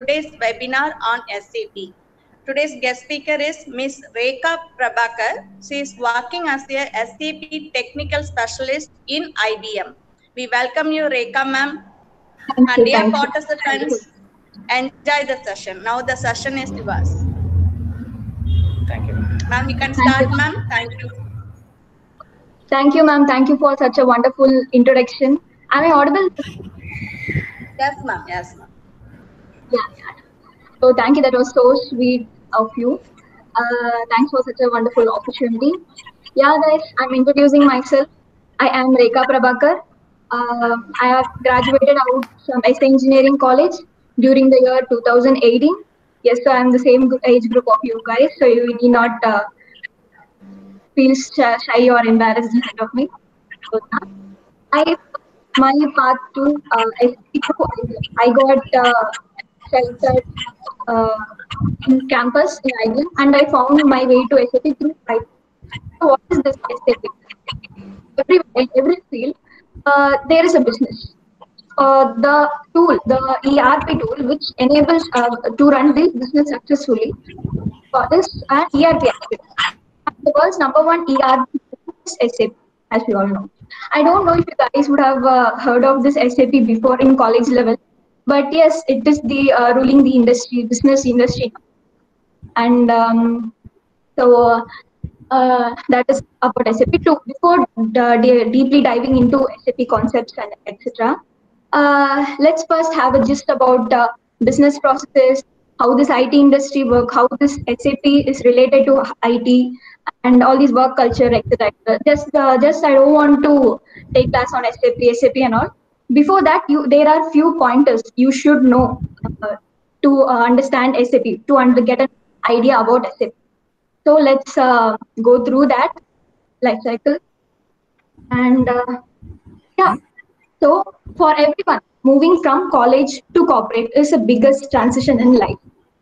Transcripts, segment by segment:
today's webinar on SAP. Today's guest speaker is Ms. Rekha Prabhakar. She is working as a SAP technical specialist in IBM. We welcome you, Rekha ma'am. And dear participants, enjoy the session. Now the session is yours. Thank you. Ma'am, you can Thank start, ma'am. Thank you. Thank you, ma'am. Thank you for such a wonderful introduction. Am I audible? Yes, ma'am. Yes, ma'am. Yeah. So thank you. That was so sweet of you. Uh, thanks for such a wonderful opportunity. Yeah, guys, I'm introducing myself. I am Rekha Prabhakar. Uh, I have graduated out from SA Engineering College during the year 2018. Yes, so I'm the same age group of you guys, so you need not uh, feel shy or embarrassed in front of me. So, I my path to uh, SC2, I got uh, uh, in campus in IBM, and I found my way to SAP through IBM. So what is this SAP? Every in every field, uh, there is a business. Uh, the tool, the ERP tool, which enables uh, to run this business successfully, uh, is an ERP. The world's number one ERP is SAP, as we all know. I don't know if you guys would have uh, heard of this SAP before in college level, but yes, it is the uh, ruling the industry, business industry, and um, so uh, that is about SAP. Too. Before uh, de- deeply diving into SAP concepts and etc., uh, let's first have a gist about uh, business processes, how this IT industry work, how this SAP is related to IT, and all these work culture, etc. Just, uh, just I don't want to take class on SAP, SAP, and all. Before that, you there are few pointers you should know uh, to uh, understand SAP, to under, get an idea about SAP. So let's uh, go through that life cycle. And uh, yeah, so for everyone, moving from college to corporate is the biggest transition in life.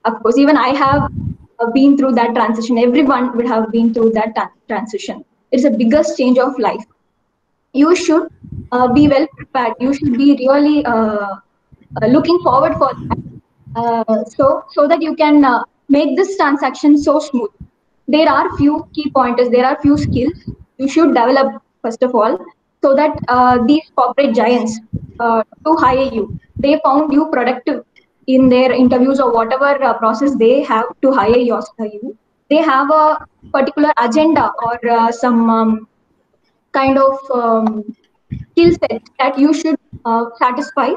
Of course, even I have uh, been through that transition. Everyone would have been through that transition. It's the biggest change of life. You should uh, be well prepared. You should be really uh, uh, looking forward for that. Uh, so so that you can uh, make this transaction so smooth. There are few key pointers. There are few skills you should develop first of all, so that these corporate giants to hire you, they found you productive in their interviews or whatever uh, process they have to hire your, you. They have a particular agenda or uh, some um, kind of um, skill set that you should uh, satisfy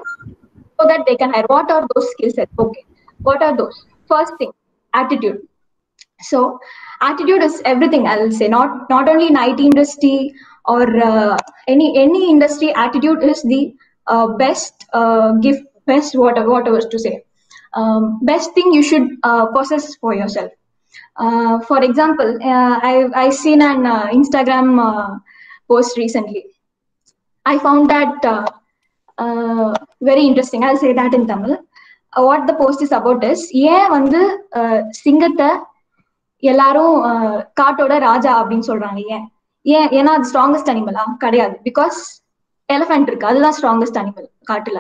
so that they can hire. What are those skill sets? Okay, what are those? First thing, attitude. So, attitude is everything. I'll say not not only IT industry or uh, any any industry. Attitude is the uh, best uh, gift, best whatever whatever to say. Um, best thing you should uh, possess for yourself. Uh, for example, I I seen an Instagram post recently. I found that uh, uh, very interesting. I'll say that in Tamil. Uh, what the post is about is ஏன் வந்து uh, சிங்கத்தை எல்லாரும் uh, காட்டோட ராஜா அப்படின்னு சொல்றாங்க ஏன்? ஏன் ஏன்னா அது ஸ்ட்ராங்கஸ்ட் அனிமலா கிடையாது. பிகாஸ் எலிஃபென்ட் இருக்கு. அதுதான் ஸ்ட்ராங்கஸ்ட் அனிமல் காட்டுல.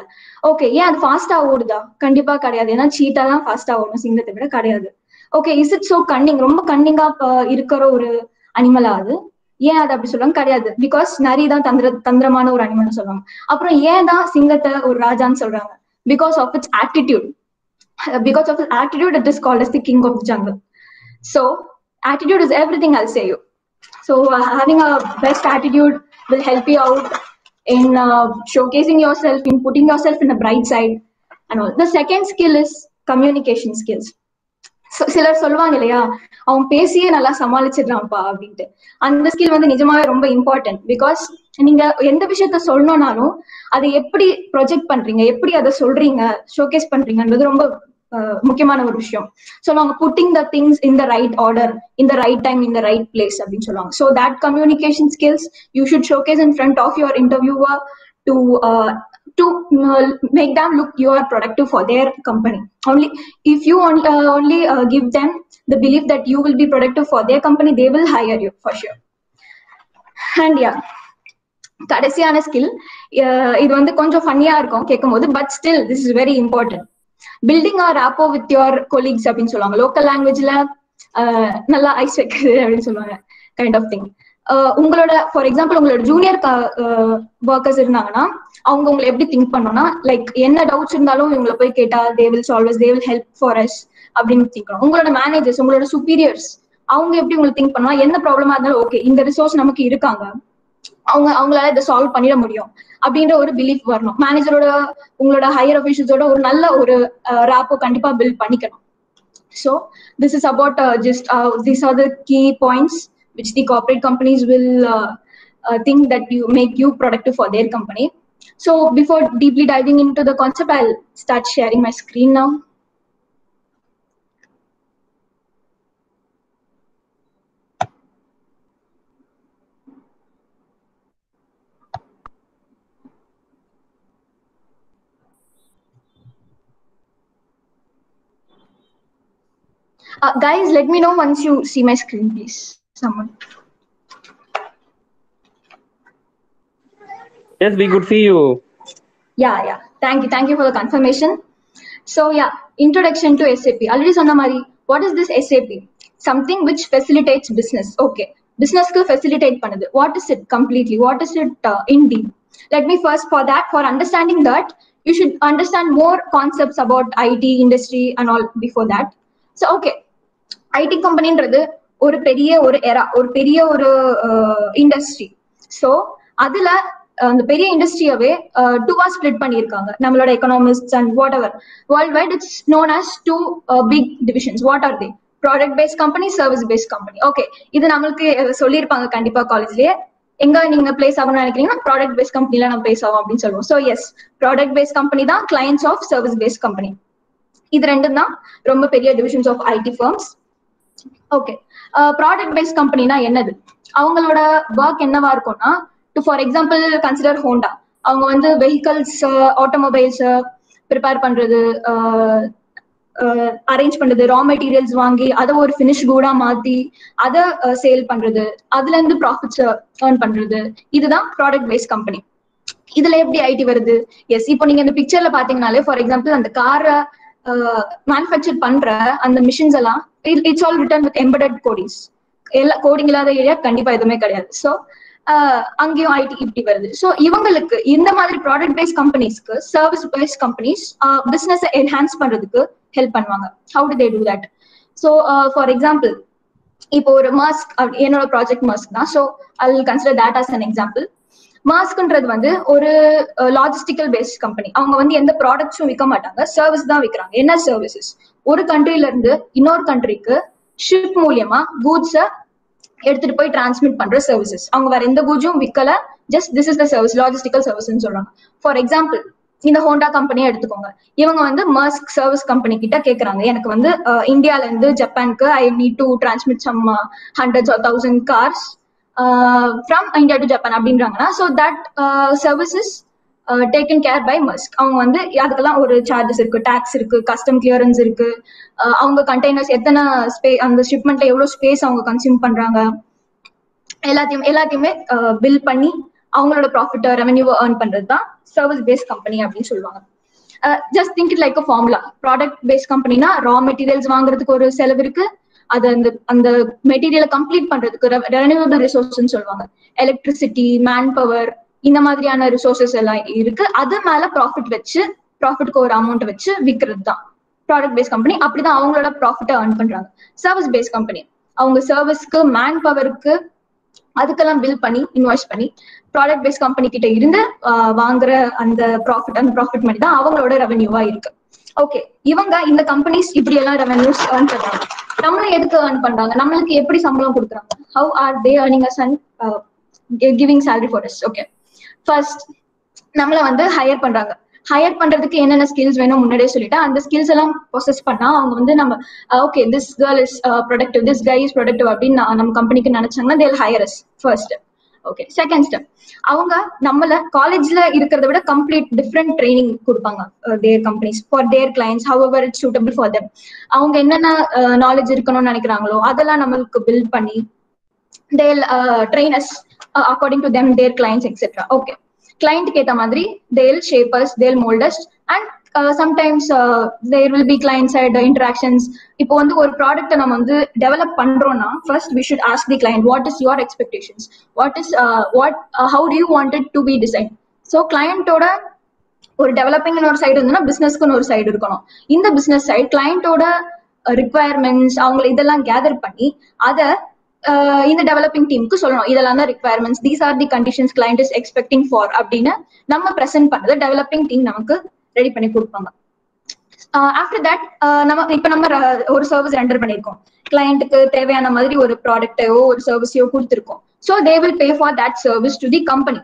ஓகே ஏன் அது ஃபாஸ்டா ஓடுதா? கண்டிப்பா கிடையாது. ஏன்னா சீட்டா தான் ஃபாஸ்டா ஓடும். சிங்கத்தை விட கிடையாது. Okay is it so cunning ரொம்ப கன்னிங்கா uh, இருக்கிற ஒரு அனிமலா அது. ஏன் அது அப்படி சொல்லுவாங்க கிடையாது பிகாஸ் நரி தான் தந்திர தந்திரமான ஒரு அனிமல்னு சொல்லுவாங்க அப்புறம் ஏன் தான் சிங்கத்தை ஒரு ராஜான்னு சொல்றாங்க because of its attitude because of attitude it is called as the king of jungle so attitude is everything all say you so having a best attitude will help you out in uh, showcasing yourself, in putting yourself in a bright side, and all. The second skill is communication skills. So, சிலர் சொல்லுவாங்க இல்லையா அவன் பேசியே நல்லா சமாளிச்சிடுறான்ப்பா அப்படின்ட்டு. அந்த skill வந்து நிஜமாவே ரொம்ப இம்பார்ட்டன்ட் பிகாஸ் நீங்க எந்த விஷயத்த சொல்லணும்னாலும் அதை எப்படி ப்ரொஜெக்ட் பண்றீங்க எப்படி அதை சொல்றீங்க ஷோகேஸ் பண்றீங்கன்றது ரொம்ப முக்கியமான ஒரு விஷயம். சொல்லுவாங்க putting the things in the right order in the right time in the right place அப்படின்னு சொல்லுவாங்க. So that communication skills you should showcase in front of your interviewer to to uh, make them look you are productive for their company only if you on, uh, only uh, give them the belief that you will be productive for their company they will hire you for sure and yeah கடைசியான skill இது வந்து கொஞ்சம் ஃபன்னியா இருக்கும் கேட்கும் போது but still this is very important building rapport with your colleagues அப்படின்னு சொல்லுவாங்க லோக்கல் லாங்குவேஜ்ல நல்லா ஐஸ் வைக்கிறது அப்படின்னு சொல்லுவாங்க கைண்ட் ஆஃப் திங் உங்களோட ஃபார் எக்ஸாம்பிள் உங்களோட ஜூனியர் ஒர்க்கர்ஸ் இருந்தாங்கன்னா அவங்க உங்களை எப்படி திங்க் பண்ணோம்னா லைக் என்ன டவுட்ஸ் இருந்தாலும் இவங்களை போய் கேட்டா they will solve us they will help for us அப்படின்னு திங்க் உங்களோட மேனேஜர்ஸ் உங்களோட சுப்பீரியர்ஸ் அவங்க எப்படி உங்களுக்கு திங்க் பண்ணுவாங்க என்ன ப்ராப்ளமா இருந்தாலும் ஓகே இந்த ரிசோர்ஸ் நமக்கு இருக்காங்க. அவங்க அவங்களால இதை சால்வ் பண்ணிட முடியும் அப்படின்ற ஒரு பிலீஃப் வரணும். மேனேஜரோட உங்களோட ஹையர் அஃபீஷியல்ஸோட ஒரு நல்ல ஒரு ரேப்போ கண்டிப்பா பில்ட் பண்ணிக்கணும். So this is about just this are the key points which the corporate companies will uh, uh, think that you make you productive for their company. So before deeply diving into the concept, I'll start sharing my screen now. Uh, guys, let me know once you see my screen, please. Someone. Yes, we could see you. Yeah, yeah. Thank you. Thank you for the confirmation. So yeah, introduction to SAP. Already சொன்ன மாதிரி what is this SAP? Something which facilitates business. Okay. Businessக்கு facilitate பண்ணுது. What is it completely? What is it uh, in deep? Let me first for that, for understanding that, you should understand more concepts about IT industry and all before that. So okay. IT கம்பெனின்றது ஒரு பெரிய ஒரு எரா ஒரு பெரிய ஒரு industry so அதுல அந்த பெரிய இண்டஸ்ட்ரியவே டூவா ஸ்பிளிட் பண்ணியிருக்காங்க நம்மளோட economist and whatever worldwide it's known as two big divisions what are they product based company service based company okay இது நம்மளுக்கு சொல்லியிருப்பாங்க கண்டிப்பா காலேஜ்லயே. எங்க நீங்க பிளேஸ் ஆகணும்னு நினைக்கிறீங்கன்னா ப்ராடக்ட் பேஸ்ட் கம்பெனில நம்ம பிளேஸ் ஆகும் அப்படின்னு சொல்லுவோம். So yes product based company தான் clients of service based company இது ரெண்டும் தான் ரொம்ப பெரிய divisions of IT firms okay product based கம்பெனினா என்னது? அவங்களோட ஒர்க் என்னவா இருக்கும்னா to for example consider Honda அவங்க வந்து வெஹிக்கல்ஸ் ஆட்டோமொபைல்ஸ் ப்ரிப்பேர் பண்றது அரேஞ்ச் பண்றது ரா மெட்டீரியல்ஸ் வாங்கி அதை ஒரு ஃபினிஷ் கூடா மாத்தி அதை சேல் பண்றது அதுல இருந்து ப்ராஃபிட்ஸ் ஏர்ன் பண்றது இதுதான் ப்ராடக்ட் பேஸ்ட் கம்பெனி இதுல எப்படி ஐடி வருது? எஸ் இப்போ நீங்க இந்த பிக்சர்ல பாத்தீங்கன்னாலே ஃபார் எக்ஸாம்பிள் அந்த காரை மேனுஃபேக்சர் பண்ற அந்த மிஷின்ஸ் எல்லாம் it's all written with embedded codings எல்லா கோடிங் இல்லாத ஏரியா கண்டிப்பா எதுவுமே கிடையாது. ஸோ uh, அங்கேயும் ஐடி இப்படி வருது. ஸோ இவங்களுக்கு இந்த மாதிரி product based கம்பெனிஸ்க்கு service based companies business enhance பண்றதுக்கு ஹெல்ப் பண்ணுவாங்க. How do they do that so for example இப்போ ஒரு மாஸ்க் என்னோட ப்ராஜெக்ட் மாஸ்க் தான். So I consider that as an example மாஸ்க்ன்றது வந்து ஒரு லாஜிஸ்டிக்கல் பேஸ்ட் கம்பெனி அவங்க வந்து எந்த ப்ராடக்ட்ஸும் விற்க மாட்டாங்க. சர்வீஸ் தான் விற்கிறாங்க என்ன சர்வீசஸ் ஒரு கண்ட்ரில இருந்து இன்னொரு கண்ட்ரிக்கு ஷிப் மூலியமா கூட்ஸ எடுத்துட்டு போய் டிரான்ஸ்மிட் பண்ற சர்வீசஸ் அவங்க வேற எந்த கூட்ஸும் விற்கல just this is the service logistical சர்வீஸ்னு சொல்றாங்க. ஃபார் எக்ஸாம்பிள் இந்த ஹோண்டா கம்பெனியை எடுத்துக்கோங்க. இவங்க வந்து மர்ஸ்க் சர்வீஸ் கம்பெனி கிட்ட கேக்குறாங்க. எனக்கு வந்து இந்தியால இருந்து ஜப்பானுக்கு I need to transmit some hundreds or thousand cars from India to Japan அப்படின்றாங்கன்னா so that services taken care by Maersk அவங்க வந்து அதுக்கெல்லாம் ஒரு சார்ஜஸ் இருக்கு டாக்ஸ் இருக்கு கஸ்டம் கிளியரன்ஸ் இருக்கு. அவங்க கண்டெய்னர்ஸ் எத்தனை ஸ்பே அந்த ஷிப்மெண்ட்ல எவ்வளவு ஸ்பேஸ் அவங்க கன்சியூம் பண்றாங்க. எல்லாத்தையும் எல்லாத்தையுமே பில் பண்ணி அவங்களோட ப்ராஃபிட் ரெவன்யூ ஏர்ன் பண்றது தான் சர்வீஸ் பேஸ்ட் கம்பெனி அப்படின்னு சொல்லுவாங்க. Just think it like a formula product paste கம்பெனினா raw materials வாங்குறதுக்கு ஒரு செலவு இருக்கு. அது அந்த அந்த மெட்டீரியலை கம்ப்ளீட் பண்றதுக்கு ரெனியூவபிள் ரிசோர்ஸ்ன்னு சொல்லுவாங்க. எலக்ட்ரிசிட்டி மேன் பவர் இந்த மாதிரியான ரிசோர்சஸ் எல்லாம் இருக்கு. அது மேல ப்ராஃபிட் வச்சு ப்ராஃபிட்க்கு ஒரு அமௌண்ட் வச்சு விற்கிறது தான். ப்ராடக்ட் பேஸ்ட் கம்பெனி அப்படிதான் அவங்களோட ப்ராஃபிட்டை ஏர்ன் பண்றாங்க. சர்வீஸ் பேஸ்ட் கம்பெனி அவங்க சர்வீஸ்க்கு மேன் பவருக்கு அதுக்கெல்லாம் பில் பண்ணி இன்வெஸ்ட் பண்ணி ப்ராடக்ட் பேஸ்ட் கம்பெனி கிட்ட இருந்து வாங்குற அந்த ப்ராஃபிட் அந்த ப்ராஃபிட் மணி தான் அவங்களோட ரெவன்யூவா இருக்கு. ஓகே இவங்க இந்த கம்பெனிஸ் இப்படி எல்லாம் ரெவன்யூஸ் ஏர்ன் பண்றாங்க. நம்மள எதுக்கு ஏர்ன் பண்றாங்க? நம்மளுக்கு எப்படி சம்பளம் கொடுக்குறாங்க? How are they earning us and giving salary for okay first நம்மள வந்து ஹையர் பண்றாங்க. ஹையர் பண்றதுக்கு என்னென்ன ஸ்கில்ஸ் வேணும் முன்னாடியே சொல்லிட்டு அந்த ஸ்கில்ஸ் எல்லாம் ப்ரொசஸ் பண்ணா அவங்க வந்து நம்ம okay this girl is productive this guy is productive அப்படின்னு நம்ம கம்பெனிக்கு நினைச்சாங்கன்னா they'll hire first okay second step அவங்க நம்மள காலேஜ்ல இருக்கிறத விட கம்ப்ளீட் டிஃப்ரெண்ட் ட்ரைனிங் கொடுப்பாங்க their companies for their clients however it's suitable for them அவங்க என்னென்ன நாலேஜ் இருக்கணும்னு நினைக்கிறாங்களோ அதெல்லாம் நம்மளுக்கு பில்ட் பண்ணி they'll train us according to them their clients etcetera okay கிளைண்ட்டுக்கு ஏற்ற மாதிரி they'll shape us they'll mould us and sometimes there will be client side interactions இப்போ வந்து ஒரு ப்ராடக்ட்டை நம்ம வந்து டெவலப் பண்றோம்னா first we should ask the client what is your expectations what is what how do you wanted to be design so கிளையண்டோட ஒரு developing ஒரு side இருந்ததுன்னா பிசினஸ்க்குன்னு ஒரு சைடு இருக்கணும். இந்த பிசினஸ் சைடு கிளையண்டோட ரிக்குவயர்மெண்ட்ஸ் அவங்களை இதெல்லாம் கேதர் பண்ணி அதை இந்த டெவலப்பிங் டீமுக்கு சொல்லணும். இதெல்லாம் தான் requirements these are the conditions client is expecting for அப்படின்னு நம்ம ப்ரெசென்ட் பண்ணதை டெவலப்பிங் டீம் நமக்கு ரெடி பண்ணி கொடுப்பாங்க. ஆஃப்டர் தட் நம்ம இப்ப நம்ம ஒரு சர்வீஸ் ரெண்டர் பண்ணிருக்கோம் கிளையண்ட்டுக்கு தேவையான மாதிரி ஒரு ப்ராடக்டையோ ஒரு சர்வீஸையோ கொடுத்துருக்கோம். So they will pay for that service to the company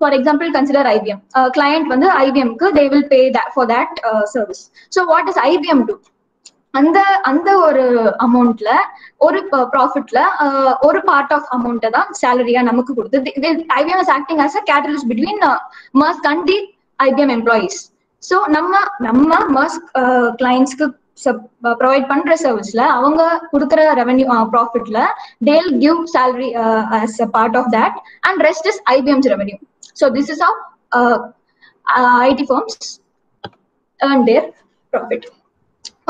for example consider IBM client வந்து ஐபிஎம்க்கு they will pay for that service so what is IBM do அந்த அந்த ஒரு அமௌண்ட்ல ஒரு ப்ராஃபிட்ல ஒரு பார்ட் ஆஃப் அமௌண்ட்டை தான் சேலரியா நமக்கு கொடுத்து IBM is acting as a catalyst between Musk and the IBM employees so நம்ம நம்ம மஸ்க் கிளைண்ட்ஸ்க்கு ப்ரொவைட் பண்ற சர்வீஸ்ல அவங்க கொடுக்குற revenue ப்ராஃபிட்ல they'll give salary as a part of that and rest is IBM's revenue so this is of IT firms earn their profit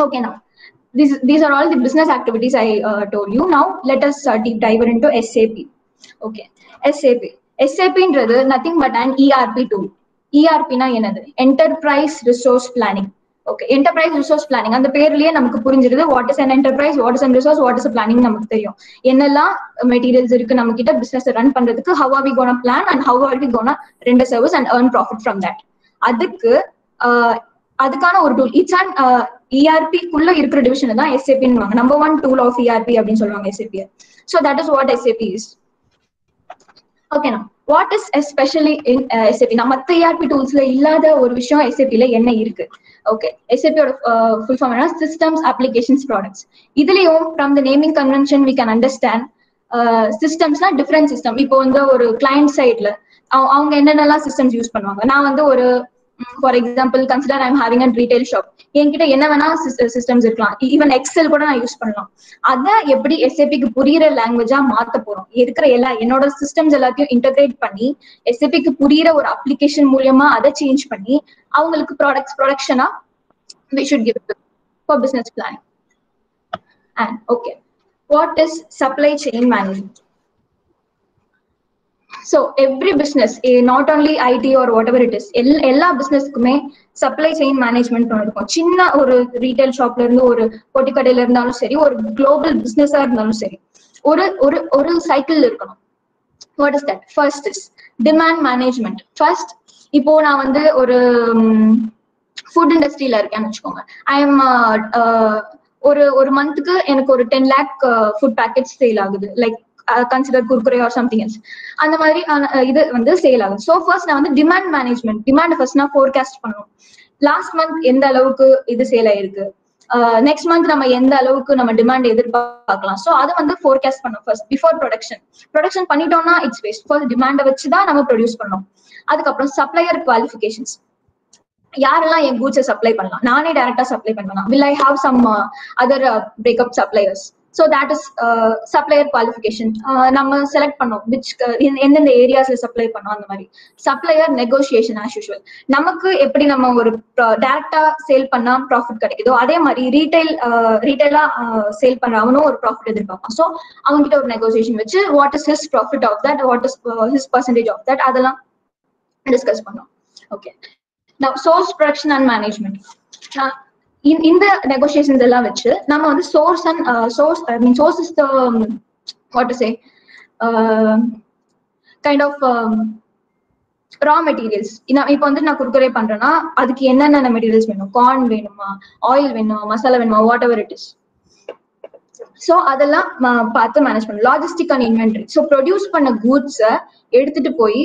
okay நான் these these are all the business activities I uh, told you. Now let us uh, deep dive into SAP. Okay, SAP. SAP ன்றது nothing but an ERP tool. ERP னா என்னது? Enterprise resource planning okay enterprise resource planning அந்த பேர்லயே நமக்கு புரிஞ்சிருது. What is an enterprise what is an resource what is planning நமக்கு தெரியும். என்னெல்லாம் materials இருக்கு நம்ம கிட்ட பிசினஸ் ரன் பண்றதுக்கு? How are we gonna plan and how are we gonna render service and earn profit from that அதுக்கு uh, அதுக்கான ஒரு டூல் இட்ஸ் அண்ட் இஆர்பிக்குள்ள இருக்கிற டிவிஷன் தான் எஸ்ஏபின்னு number one tool of ERP அப்படின்னு சொல்லுவாங்க SAP so that is what SAP is ஓகேண்ணா what is especially in SAP நான் மற்ற இஆர்பி டூல்ஸ்ல இல்லாத ஒரு விஷயம் எஸ்ஏபில என்ன இருக்கு? ஓகே எஸ்ஏபியோட ஃபுல் ஃபார்ம் என்ன சிஸ்டம்ஸ் அப்ளிகேஷன்ஸ் ப்ராடக்ட்ஸ் இதுலயும் from the naming convention we can understand சிஸ்டம்ஸ்னா different system இப்போ வந்து ஒரு கிளைண்ட் சைட்ல அவங்க என்னென்னலாம் சிஸ்டம்ஸ் யூஸ் பண்ணுவாங்க? நான் வந்து ஒரு for example consider I'm having and retail shop என்கிட்ட என்ன வேணா சிஸ்டம்ஸ் uh, இருக்கலாம். E-, ஈவன் எக்ஸல் கூட நான் யூஸ் பண்ணலாம். அதை எப்படி எஸ்ஏபிக்கு புரியுற லாங்குவேஜா மாத்த போறோம்? இருக்கிற எல்லா என்னோட சிஸ்டம்ஸ் எல்லாத்தையும் இன்டகிரேட் பண்ணி எஸ்ஏபிக்கு புரியுற ஒரு அப்ளிகேஷன் மூலியமா அதை சேஞ்ச் பண்ணி அவங்களுக்கு products ப்ரொடக்ஷனா we should give for business planning and okay what is supply chain management so every business not only IT or whatever it is L எல்லா பிஸ்னஸ்க்குமே சப்ளை செயின் மேனேஜ்மெண்ட் இருக்கும். சின்ன ஒரு ரீட்டைல் ஷாப்ல இருந்து ஒரு பொட்டிக்கடையில இருந்தாலும் சரி ஒரு குளோபல் பிஸ்னஸா இருந்தாலும் சரி ஒரு ஒரு ஒரு சைக்கிள் இருக்கணும். What is that first is demand management first இப்போ நான் வந்து ஒரு ஃபுட் இண்டஸ்ட்ரியில இருக்கேன்னு வச்சுக்கோங்க. ஐ எம் ஒரு ஒரு மந்த்துக்கு எனக்கு ஒரு ten lakh food packet sale ஆகுது. Like consider Kurkure or something else அந்த மாதிரி இது வந்து சேல் ஆகும். ஸோ ஃபர்ஸ்ட் நான் வந்து டிமாண்ட் மேனேஜ்மெண்ட் டிமாண்ட் ஃபர்ஸ்ட் நான் ஃபோர்காஸ்ட் பண்ணணும். லாஸ்ட் மந்த் எந்த அளவுக்கு இது சேல் ஆயிருக்கு? Uh, நெக்ஸ்ட் மந்த் நம்ம எந்த அளவுக்கு நம்ம டிமாண்ட் எதிர்பார்க்கலாம்? ஸோ அதை வந்து ஃபோர்காஸ்ட் பண்ணோம் ஃபர்ஸ்ட் பிஃபோர் ப்ரொடக்ஷன் ப்ரொடக்ஷன் பண்ணிட்டோம்னா இட்ஸ் வேஸ்ட் ஃபர்ஸ்ட் டிமாண்டை வச்சு தான் நம்ம ப்ரொடியூஸ் பண்ணோம் அதுக்கப்புறம் சப்ளையர் குவாலிஃபிகேஷன்ஸ் யாரெல்லாம் என் கூட்ஸை சப்ளை பண்ணலாம்? நானே டைரக்டா சப்ளை பண்ணலாம் will I have some other breakup suppliers so that is supplier qualification நம்ம செலக்ட் பண்ணோம். விச் uh, எந்தெந்த ஏரியாஸ்ல சப்ளை பண்ணோம் அந்த மாதிரி. சப்ளையர் நெகோசியேஷன் ஆஸ் யூஷுவல் நமக்கு எப்படி நம்ம ஒரு uh, டேரக்டா சேல் பண்ணா ப்ராஃபிட் கிடைக்குதோ அதே மாதிரி ரீட்டைல் ரீட்டைலா சேல் பண்ற அவனும் ஒரு ப்ராஃபிட் எதிர்பார்ப்பான் ஸோ அவங்க கிட்ட ஒரு நெகோசியேஷன் வச்சு what is his profit of that what is his percentage of that அதெல்லாம் டிஸ்கஸ் பண்ணோம். Okay source production and management இந்த நெகோசியேஷன்ஸ் எல்லாம் வச்சு நம்ம வந்து source and source I mean source is the what say kind of raw materials இப்போ வந்து நான் குர்குரே பண்றேன்னா அதுக்கு என்னென்ன மெட்டீரியல்ஸ் வேணும்? கார்ன் வேணுமா? ஆயில் வேணுமா? மசாலா வேணுமா? Whatever it is so அதெல்லாம் பார்த்து மேனேஜ் பண்ணணும். Logistic and inventory so produce பண்ண கூட்ஸை எடுத்துட்டு போய்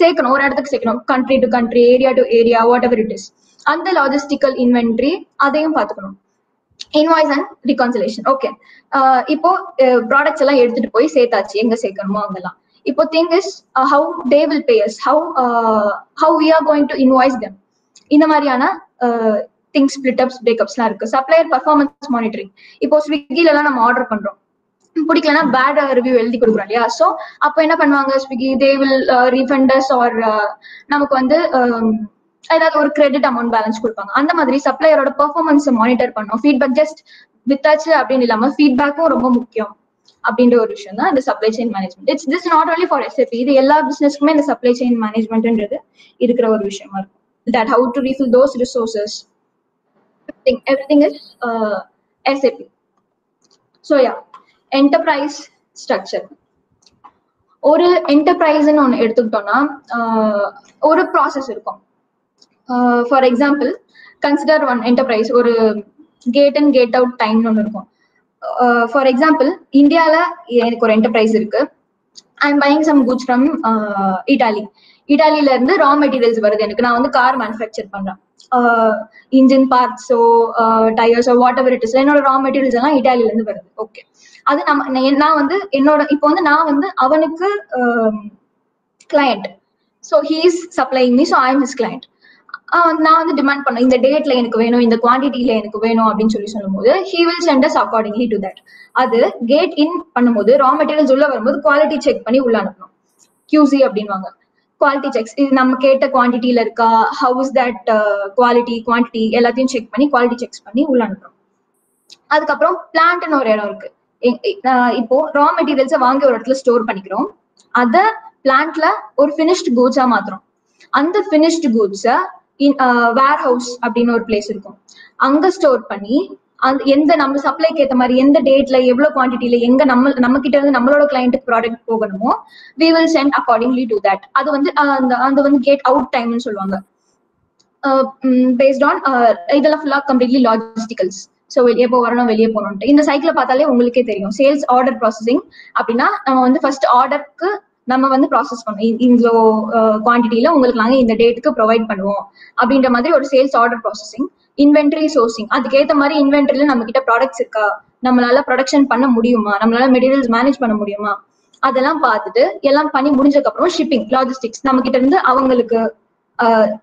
சேர்க்கணும். ஒரு இடத்துக்கு சேர்க்கணும். Country to country area to area whatever it is அந்த லாஜிஸ்டிக்கல் இன்வென்ட்ரி அதையும் பார்த்துக்கணும். இன்வாய்ஸ் அண்ட் ரிகான்சிலேஷன் ஓகே இப்போ ப்ராடக்ட்ஸ் எல்லாம் எடுத்துட்டு போய் சேர்த்தாச்சு. எங்க சேர்க்கணுமோ அங்கெல்லாம். இப்போ thing is how they will pay us how how we are going to invoice them இந்த மாதிரியான திங்ஸ் ஸ்பிளிட் பிரேக்கப்ஸ்லாம் இருக்கு. சப்ளையர் பர்ஃபார்மன்ஸ் மானிட்டரிங் இப்போ ஸ்விக்கில எல்லாம் நம்ம ஆர்டர் பண்றோம். பிடிக்கலன்னா பேட் ரிவ்யூ எழுதி கொடுக்குறோம் இல்லையா? ஸோ அப்போ என்ன பண்ணுவாங்க Swiggy they will refund us or நமக்கு வந்து ஏதாவது ஒரு கிரெடிட் அமௌண்ட் பேலன்ஸ் கொடுப்பாங்க. அந்த மாதிரி சப்ளையரோட பெர்ஃபார்மன்ஸ் மானிட்டர் பண்ணோம். ஃபீட்பேக் ஜஸ்ட் வித்தாச்சு அப்படின்னு இல்லாம ஃபீட்பேக்கும் ரொம்ப முக்கியம் அப்படின்ற ஒரு விஷயம் தான் இந்த supply chain management it's this not only for SAP இது எல்லா பிசினஸ்க்குமே இந்த சப்ளை செயின் மேனேஜ்மெண்ட்ன்றது இருக்கிற ஒரு விஷயமா இருக்கும். That how to refill those resources everything is SAP. So yeah enterprise structure ஒரு என்டர்பிரைஸ்ன்னு ஒன்று எடுத்துக்கிட்டோம்னா uh, ஒரு ப்ராசஸ் இருக்கும். For example consider one enterprise ஒரு கேட் அண்ட் கேட் அவுட் டைம்னு ஒன்று இருக்கும். Uh, ஃபார் எக்ஸாம்பிள் இந்தியாவில் எனக்கு ஒரு என்டர்பிரைஸ் இருக்கு. I am buying some goods from Italy இட்டாலியில இருந்து ரா மெட்டீரியல்ஸ் வருது. எனக்கு நான் வந்து கார் மேனுஃபேக்சர் பண்றேன். இன்ஜின் பார்ட்ஸோ டயர்ஸோ வாட் எவர் இட் இஸ் என்னோட ரா மெட்டீரியல்ஸ் எல்லாம் இட்டாலியில இருந்து வருது. ஓகே அது நம்ம நான் வந்து என்னோட இப்போ வந்து நான் வந்து அவனுக்கு client so he's supplying me so I am his client நான் வந்து டிமாண்ட் பண்ணேன் இந்த டேட்ல எனக்கு வேணும் இந்த குவான்டிட்டியில எனக்கு வேணும் அப்படின்னு சொல்லி சொல்லும்போது he will send us accordingly to that அது கேட் இன் பண்ணும்போது ரா மெட்டீரியல்ஸ் உள்ள வரும்போது குவாலிட்டி செக் பண்ணி உள்ள அனுப்பணும். கியூசி அப்படின்வாங்க. குவாலிட்டி செக்ஸ் இது நம்ம கேட்ட குவான்டிட்டியில இருக்கா ஹவுஸ் தட் குவாலிட்டி குவான்டிட்டி எல்லாத்தையும் செக் பண்ணி குவாலிட்டி செக்ஸ் பண்ணி உள்ள அனுப்புறோம் அதுக்கப்புறம் பிளான்ட்னு ஒரு இடம் இருக்கு. இப்போ ரா மெட்டீரியல்ஸை வாங்கி ஒரு இடத்துல ஸ்டோர் பண்ணிக்கிறோம். அதை பிளான்ட்ல ஒரு ஃபினிஷ்ட் கூட்ஸா மாத்துறோம். அந்த ஃபினிஷ்ட் கூட்ஸை வேர் ஹவுஸ் அப்படின்னு ஒரு பிளேஸ் இருக்கும். அங்க ஸ்டோர் பண்ணி அந்த எந்த நம்ம சப்ளைக்கு ஏற்ற மாதிரி எந்த டேட்ல எவ்வளவு குவான்டிட்டியில எங்க நம்ம நம்ம கிட்ட இருந்து நம்மளோட கிளைண்ட்டுக்கு ப்ராடக்ட் போகணுமோ we will send accordingly to that அது வந்து அந்த அந்த வந்து கேட் அவுட் டைம்னு சொல்லுவாங்க. பேஸ்ட் ஆன் இதெல்லாம் ஃபுல்லாக கம்ப்ளீட்லி லாஜிஸ்டிக்கல்ஸ் ஸோ வெளியே போ வரணும் வெளியே போகணும்ட்டு இந்த சைக்கிளை பார்த்தாலே உங்களுக்கே தெரியும். சேல்ஸ் ஆர்டர் ப்ராசஸிங் அப்படின்னா நம்ம வந்து ஃபர்ஸ்ட் ஆர்டருக்கு நம்ம வந்து ப்ராசஸ் பண்ணுவோம் இவ்வளோ குவான்டிட்டியில உங்களுக்கு நாங்கள் இந்த டேட்டுக்கு ப்ரொவைட் பண்ணுவோம். அப்படின்ற மாதிரி ஒரு sales order processing inventory sourcing அதுக்கேற்ற மாதிரி இன்வென்ட்ரியில நம்ம கிட்ட ப்ராடக்ட்ஸ் இருக்கா? நம்மளால ப்ரொடக்ஷன் பண்ண முடியுமா? நம்மளால மெட்டீரியல்ஸ் மேனேஜ் பண்ண முடியுமா? அதெல்லாம் பார்த்துட்டு எல்லாம் பண்ணி முடிஞ்சதுக்கு அப்புறம் ஷிப்பிங் லாஜிஸ்டிக்ஸ் நம்ம கிட்ட இருந்து அவங்களுக்கு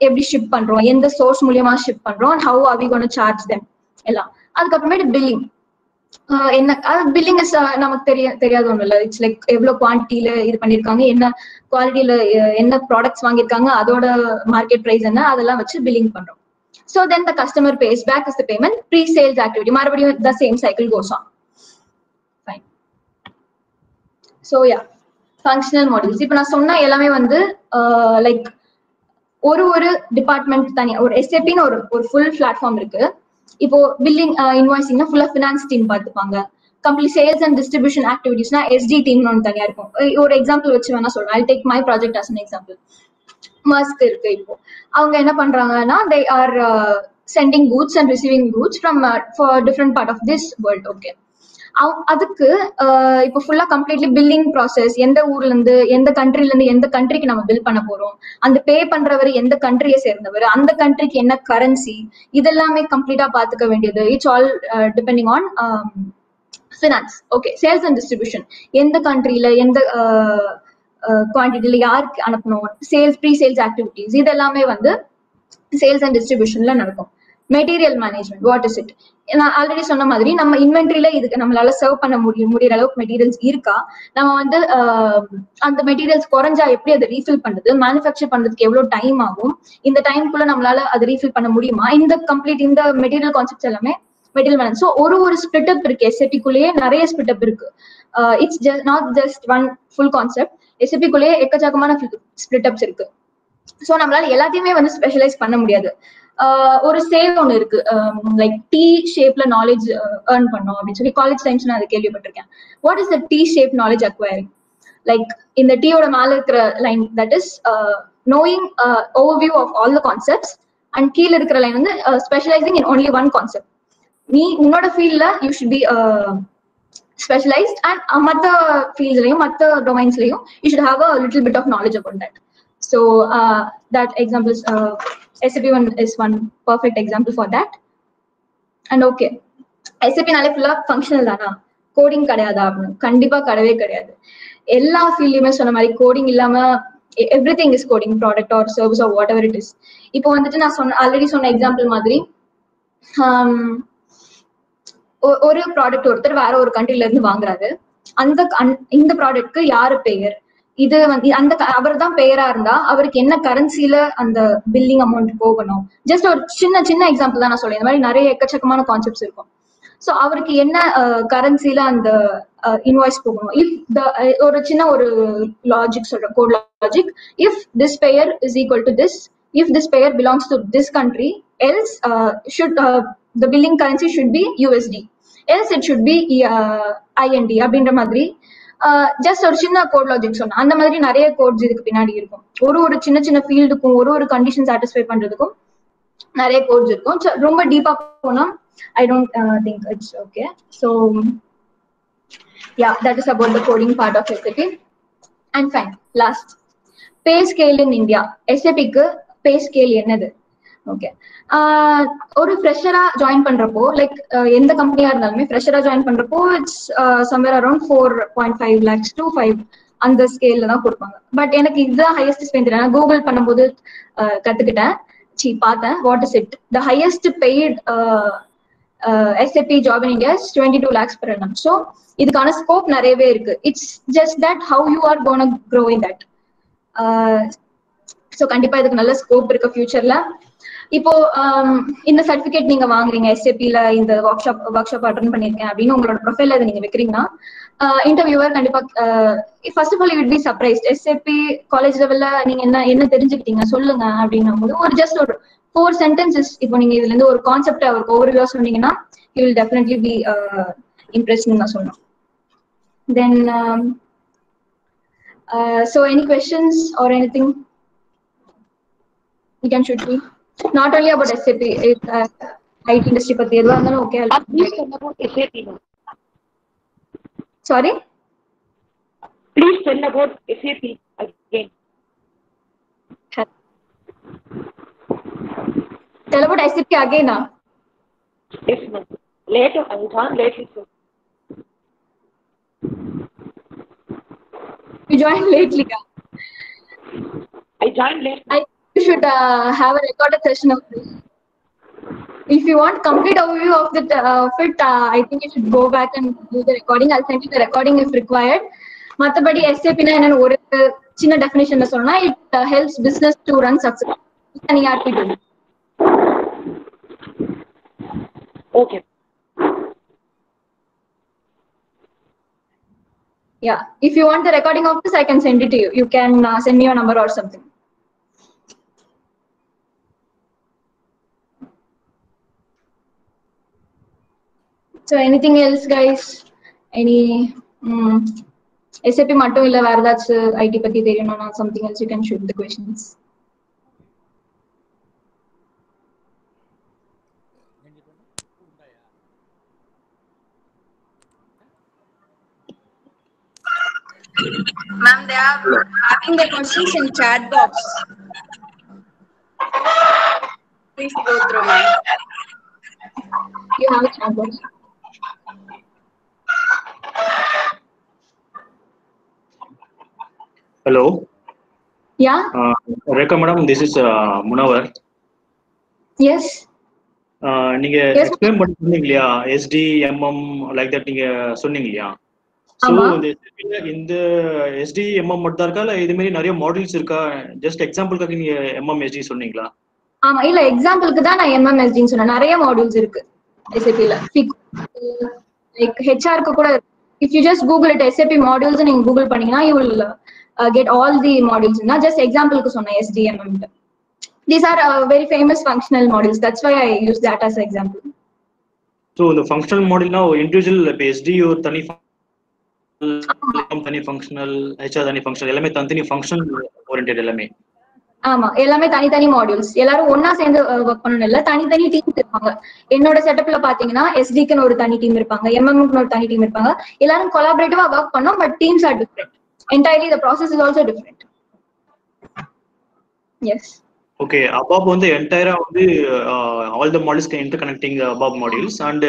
எப்படி ஷிப் பண்றோம்? எந்த சோர்ஸ் மூலியமா ஷிப் பண்றோம்? How are we gonna charge them எல்லாம். அதுக்கப்புறமேட்டு பில்லிங் என்ன பில்லிங் நமக்கு தெரிய தெரியாத ஒண்ணு இல்ல இட்ஸ் லைக் எவ்வளவு குவான்டிட்டியில இது பண்ணிருக்காங்க என்ன குவாலிட்டியில என்ன ப்ராடக்ட்ஸ் வாங்கியிருக்காங்க அதோட மார்க்கெட் பிரைஸ் என்ன அதெல்லாம் வச்சு பில்லிங் பண்றோம். So then the customer pays back is the payment pre sales activity மறுபடியும் the same cycle goes on fine so yeah functional models இப்போ நான் சொன்ன எல்லாமே வந்து லைக் ஒரு ஒரு டிபார்ட்மெண்ட் தனியா ஒரு எஸ்ஏபின்னு ஒரு ஒரு ஃபுல் பிளாட்ஃபார்ம் இருக்கு. இப்போ பில்லிங் இன்வாய்ஸிங்னா ஃபுல்லா ஃபினான்ஸ் டீம் பார்த்துப்பாங்க கம்ப்ளீட் சேல்ஸ் அண்ட் டிஸ்ட்ரிபியூஷன் ஆக்டிவிட்டிஸ்னா எஸ்டி டீம்னு ஒன்று தனியா இருக்கும். ஒரு எக்ஸாம்பிள் வச்சு வேணா சொல்றேன். I take my project as an example Maersk இருக்கு இப்போ. அவங்க என்ன பண்றாங்கன்னா they are sending goods and receiving goods from for different part of this world okay அதுக்கு இப்போ ஃபுல்லா கம்ப்ளீட்லி பில்லிங் ப்ராசஸ் எந்த ஊர்ல இருந்து எந்த கண்ட்ரில இருந்து எந்த கண்ட்ரிக்கு நம்ம பில் பண்ண போறோம்? அந்த பே பண்றவர் எந்த கண்ட்ரியை சேர்ந்தவர்? அந்த கண்ட்ரிக்கு என்ன கரன்சி இதெல்லாமே கம்ப்ளீட்டா பாத்துக்க வேண்டியது. It's all depending on finance okay sales and distribution எந்த கண்ட்ரில எந்த குவான்டிட்டியில யாருக்கு அனுப்பணும்? சேல்ஸ் ப்ரீ சேல்ஸ் ஆக்டிவிட்டிஸ் இது எல்லாமே வந்து சேல்ஸ் அண்ட் டிஸ்ட்ரிபியூஷன்ல நடக்கும். Material management what is it நான் ஆல்ரெடி சொன்ன மாதிரி நம்ம இன்வென்ட்ரியில இதுக்கு நம்மளால சர்வ் பண்ண முடியும் முடியற அளவுக்கு மெட்டீரியல்ஸ் இருக்கா? நம்ம வந்து ஆஹ், அந்த மெட்டீரியல்ஸ் குறைஞ்சா எப்படி அதை ரீஃபில் பண்றது? மேனுஃபேக்சர் பண்றதுக்கு எவ்வளவு டைம் ஆகும்? இந்த டைம்குள்ள நம்மளால அதை ரீஃபில் பண்ண முடியுமா? இந்த கம்ப்ளீட் இந்த மெட்டீரியல் கான்செப்ட்ஸ் எல்லாமே மெட்டீரியல் மேனேஜ் ஸோ ஒரு ஒரு ஸ்பிட் அப் இருக்கு எஸ்எபிக்குள்ளேயே நிறைய ஸ்பிட் அப் இருக்கு it's just not just one full concept எஸ்எபிக்குள்ளேயே எக்கச்சக்கமான ஸ்பிட் அப்ஸ் இருக்கு. ஸோ நம்மளால எல்லாத்தையுமே வந்து ஸ்பெஷலைஸ் பண்ண முடியாது. ஒரு சேல் ஒன்று இருக்கு. லைக் டி ஷேப்ல நாலேஜ் ஏர்ன் பண்ணோம் அப்படின்னு சொல்லி காலேஜ் டைம்ஸ் நான் அதை கேள்விப்பட்டிருக்கேன். What is the T shape knowledge acquiring like இந்த டீயோட மேல இருக்கிற line that is knowing overview of all the concepts and கீழே இருக்கிற லைன் வந்து specialising in only one concept நீ உன்னோட ஃபீல்ட்ல you should be specialised and மற்ற ஃபீல்ட்ஸ்லையும் மற்ற டொமைன்ஸ்லையும் you should have a little bit of knowledge about that so that examples SAP one is one perfect example for that and okay SAP நாலே ஃபுல்லா functional தானா? Coding கிடையாதா? அப்படின்னு கண்டிப்பா கிடையவே கிடையாது. எல்லா ஃபீல்ட்லயுமே சொன்ன மாதிரி கோடிங் இல்லாம everything is coding product or service or whatever it is இப்போ வந்துட்டு நான் சொன்ன ஆல்ரெடி சொன்ன எக்ஸாம்பிள் மாதிரி ஒ- ஒரு ப்ராடக்ட் ஒருத்தர் வேற ஒரு கண்ட்ரில இருந்து வாங்குறாரு. அந்த இந்த ப்ராடக்ட்க்கு யாரு பெயர்? இது வந்து அந்த அவர் தான் பேரா இருந்தா அவருக்கு என்ன கரன்சில அந்த பில்லிங் அமௌண்ட் போகணும்? ஜஸ்ட் ஒரு சின்ன சின்ன எக்ஸாம்பிள் தான் நான் சொல்றேன். இந்த மாதிரி நிறைய எக்கச்சக்கமான கான்செப்ட்ஸ் இருக்கும். ஸோ அவருக்கு என்ன கரன்சில அந்த இன்வாய்ஸ் போகணும்? இஃப் த ஒரு சின்ன ஒரு லாஜிக் சொல்றேன். கோட் லாஜிக் இஃப் திஸ் பெயர் is equal to this if this பெயர் belongs to this country else should the billing currency should be USD else it should be INR அப்படின்ற மாதிரி just ஒரு சின்ன கோட் லாஜிக் சொன்னேன். அந்த மாதிரி நிறைய கோட்ஸ் இதுக்கு பின்னாடி இருக்கும். ஒரு ஒரு சின்ன சின்ன ஃபீல்டுக்கும் ஒரு ஒரு கண்டிஷன் சாட்டிஸ்ஃபை பண்றதுக்கும் நிறைய கோட்ஸ் இருக்கும். ரொம்ப டீப்பா போனா I don't think it's okay so yeah that is about the coding part of SAP and fine last pay scale in India எஸ்ஏபிக்கு pay scale என்னது? ஓகே ஒரு ஃப்ரெஷரா ஜாயின் பண்றப்போ லைக் எந்த கம்பெனியா இருந்தாலுமே ஃப்ரெஷரா ஜாயின் பண்றப்போ it's somewhere around four point five lakhs two five அந்த ஸ்கேல்ல தான் கொடுப்பாங்க. பட் எனக்கு இதுதான் ஹையஸ்ட் ஸ்பெண்ட் நான் கூகுள் பண்ணும்போது கத்துக்கிட்டேன். சி பார்த்தேன். What is it the highest paid SAP job in India twenty two lakhs per annum so இதுக்கான ஸ்கோப் நிறையவே இருக்கு. It's just that how you are gonna grow in that so கண்டிப்பா இதுக்கு நல்ல ஸ்கோப் இருக்கு ஃபியூச்சர்ல இப்போ um, இந்த சர்டிபிகேட் நீங்க வாங்குறீங்க எஸ்ஏபில இந்த workshop workshop attend பண்ணிருக்கேன் அப்படின்னு உங்களோட ப்ரொஃபைல் அதை நீங்க வைக்கிறீங்கன்னா uh, இன்டர்வியூவர் கண்டிப்பா first of all you be surprised SAP college லெவல்ல நீங்க என்ன என்ன தெரிஞ்சுக்கிட்டீங்க சொல்லுங்க அப்படின்னும் போது ஒரு ஜஸ்ட் ஒரு ஃபோர் சென்டென்சஸ் இப்போ நீங்க இதுல இருந்து ஒரு கான்செப்ட் அவருக்கு ஓவர்வியூ சொன்னீங்கன்னா you will definitely be impress நான் சொன்னேன் then so any questions or anything you can shoot me. Not only about SAP IT industry पति एदवा अंदर ओके हेल्प आप प्लीज़ करना वो SAP sorry please tell about SAP again tell about SAP again ना yes ma'am let अनुधान let लिखो You joined lately. I joined late. I you should uh, have a recorded session of this. If you want complete overview of the uh, of it, uh, I think you should go back and do the recording. I'll send you the recording if required. மற்றபடி எஸ்ஏபினா என்னன்னு ஒரு சின்ன டெஃபினேஷன்ல சொன்னா it helps business to run success ERP tool. Okay. Yeah. If you want the recording of this, I can send it to you. You can uh, send me your number or something. So anything else, guys? Any mm, SAP மட்டும் இல்ல வேற ஏதாச்சும் IT பத்தி தெரியணும்னா something else you can shoot the questions. Ma'am, they are having the questions in chat box. Please go through, ma'am. You have a chat box. Hello, Yeah. uh, Rekha madam, this is uh, Munawar. Yes. Uh, நீங்க. Explain பண்ணி சொன்னீங்க இல்லையா ST MM like that நீங்க சொன்னீங்க இல்லையா so. இந்த ST MM மட்டும் தான் இருக்கா இல்ல இது மாதிரி நிறைய மாடல்ஸ் இருக்கா ஜஸ்ட் எக்ஸாம்பிளுக்காக நீங்க எம்எம் எஸ்டி சொன்னீங்களா ஆமா இல்ல எக்ஸாம்பிளுக்கு தான் நான் எம்எம்எஸ்டின்னு சொன்னேன் நிறைய மாடியூல்ஸ் இருக்கு எஸ்ஏபில லைக் ஹெச்ஆருக்கு கூட if you just google it SAP modules நீங்க கூகுள் பண்ணீங்கன்னா you will get all the modules நான் ஜஸ்ட் எக்ஸாம்பிளுக்கு சொன்னேன் S D M M these are very famous functional modules that's why I use that as example so இந்த functional மாடல்னா individual இப்போ SD ஒரு தனி functional, தனி ஃபங்க்ஷனல் ஹெச்ஆர் தனி ஃபங்க்ஷனல் எல்லாமே தனித்தனி ஃபங்க்ஷனல் ஓரியன்டட் எல்லாமே. ஆமா எல்லாமே தனித்தனி மாடியூல்ஸ் எல்லாரும் ஒன்னா சேர்ந்து ஒர்க் பண்ணணும் இல்ல தனித்தனி டீம்ஸ் இருப்பாங்க. என்னோட செட்டப்ல பாத்தீங்கன்னா எஸ்டிக்குன்னு ஒரு தனி டீம் இருப்பாங்க எம்எம்க்கு ஒரு தனி டீம் இருப்பாங்க. எல்லாரும் கொலாபரேட்டிவா ஒர்க் பண்ணோம் but teams are different entirely the process is also different yes okay ABAP வந்து என்டையரா வந்து all the models interconnecting ABAP modules and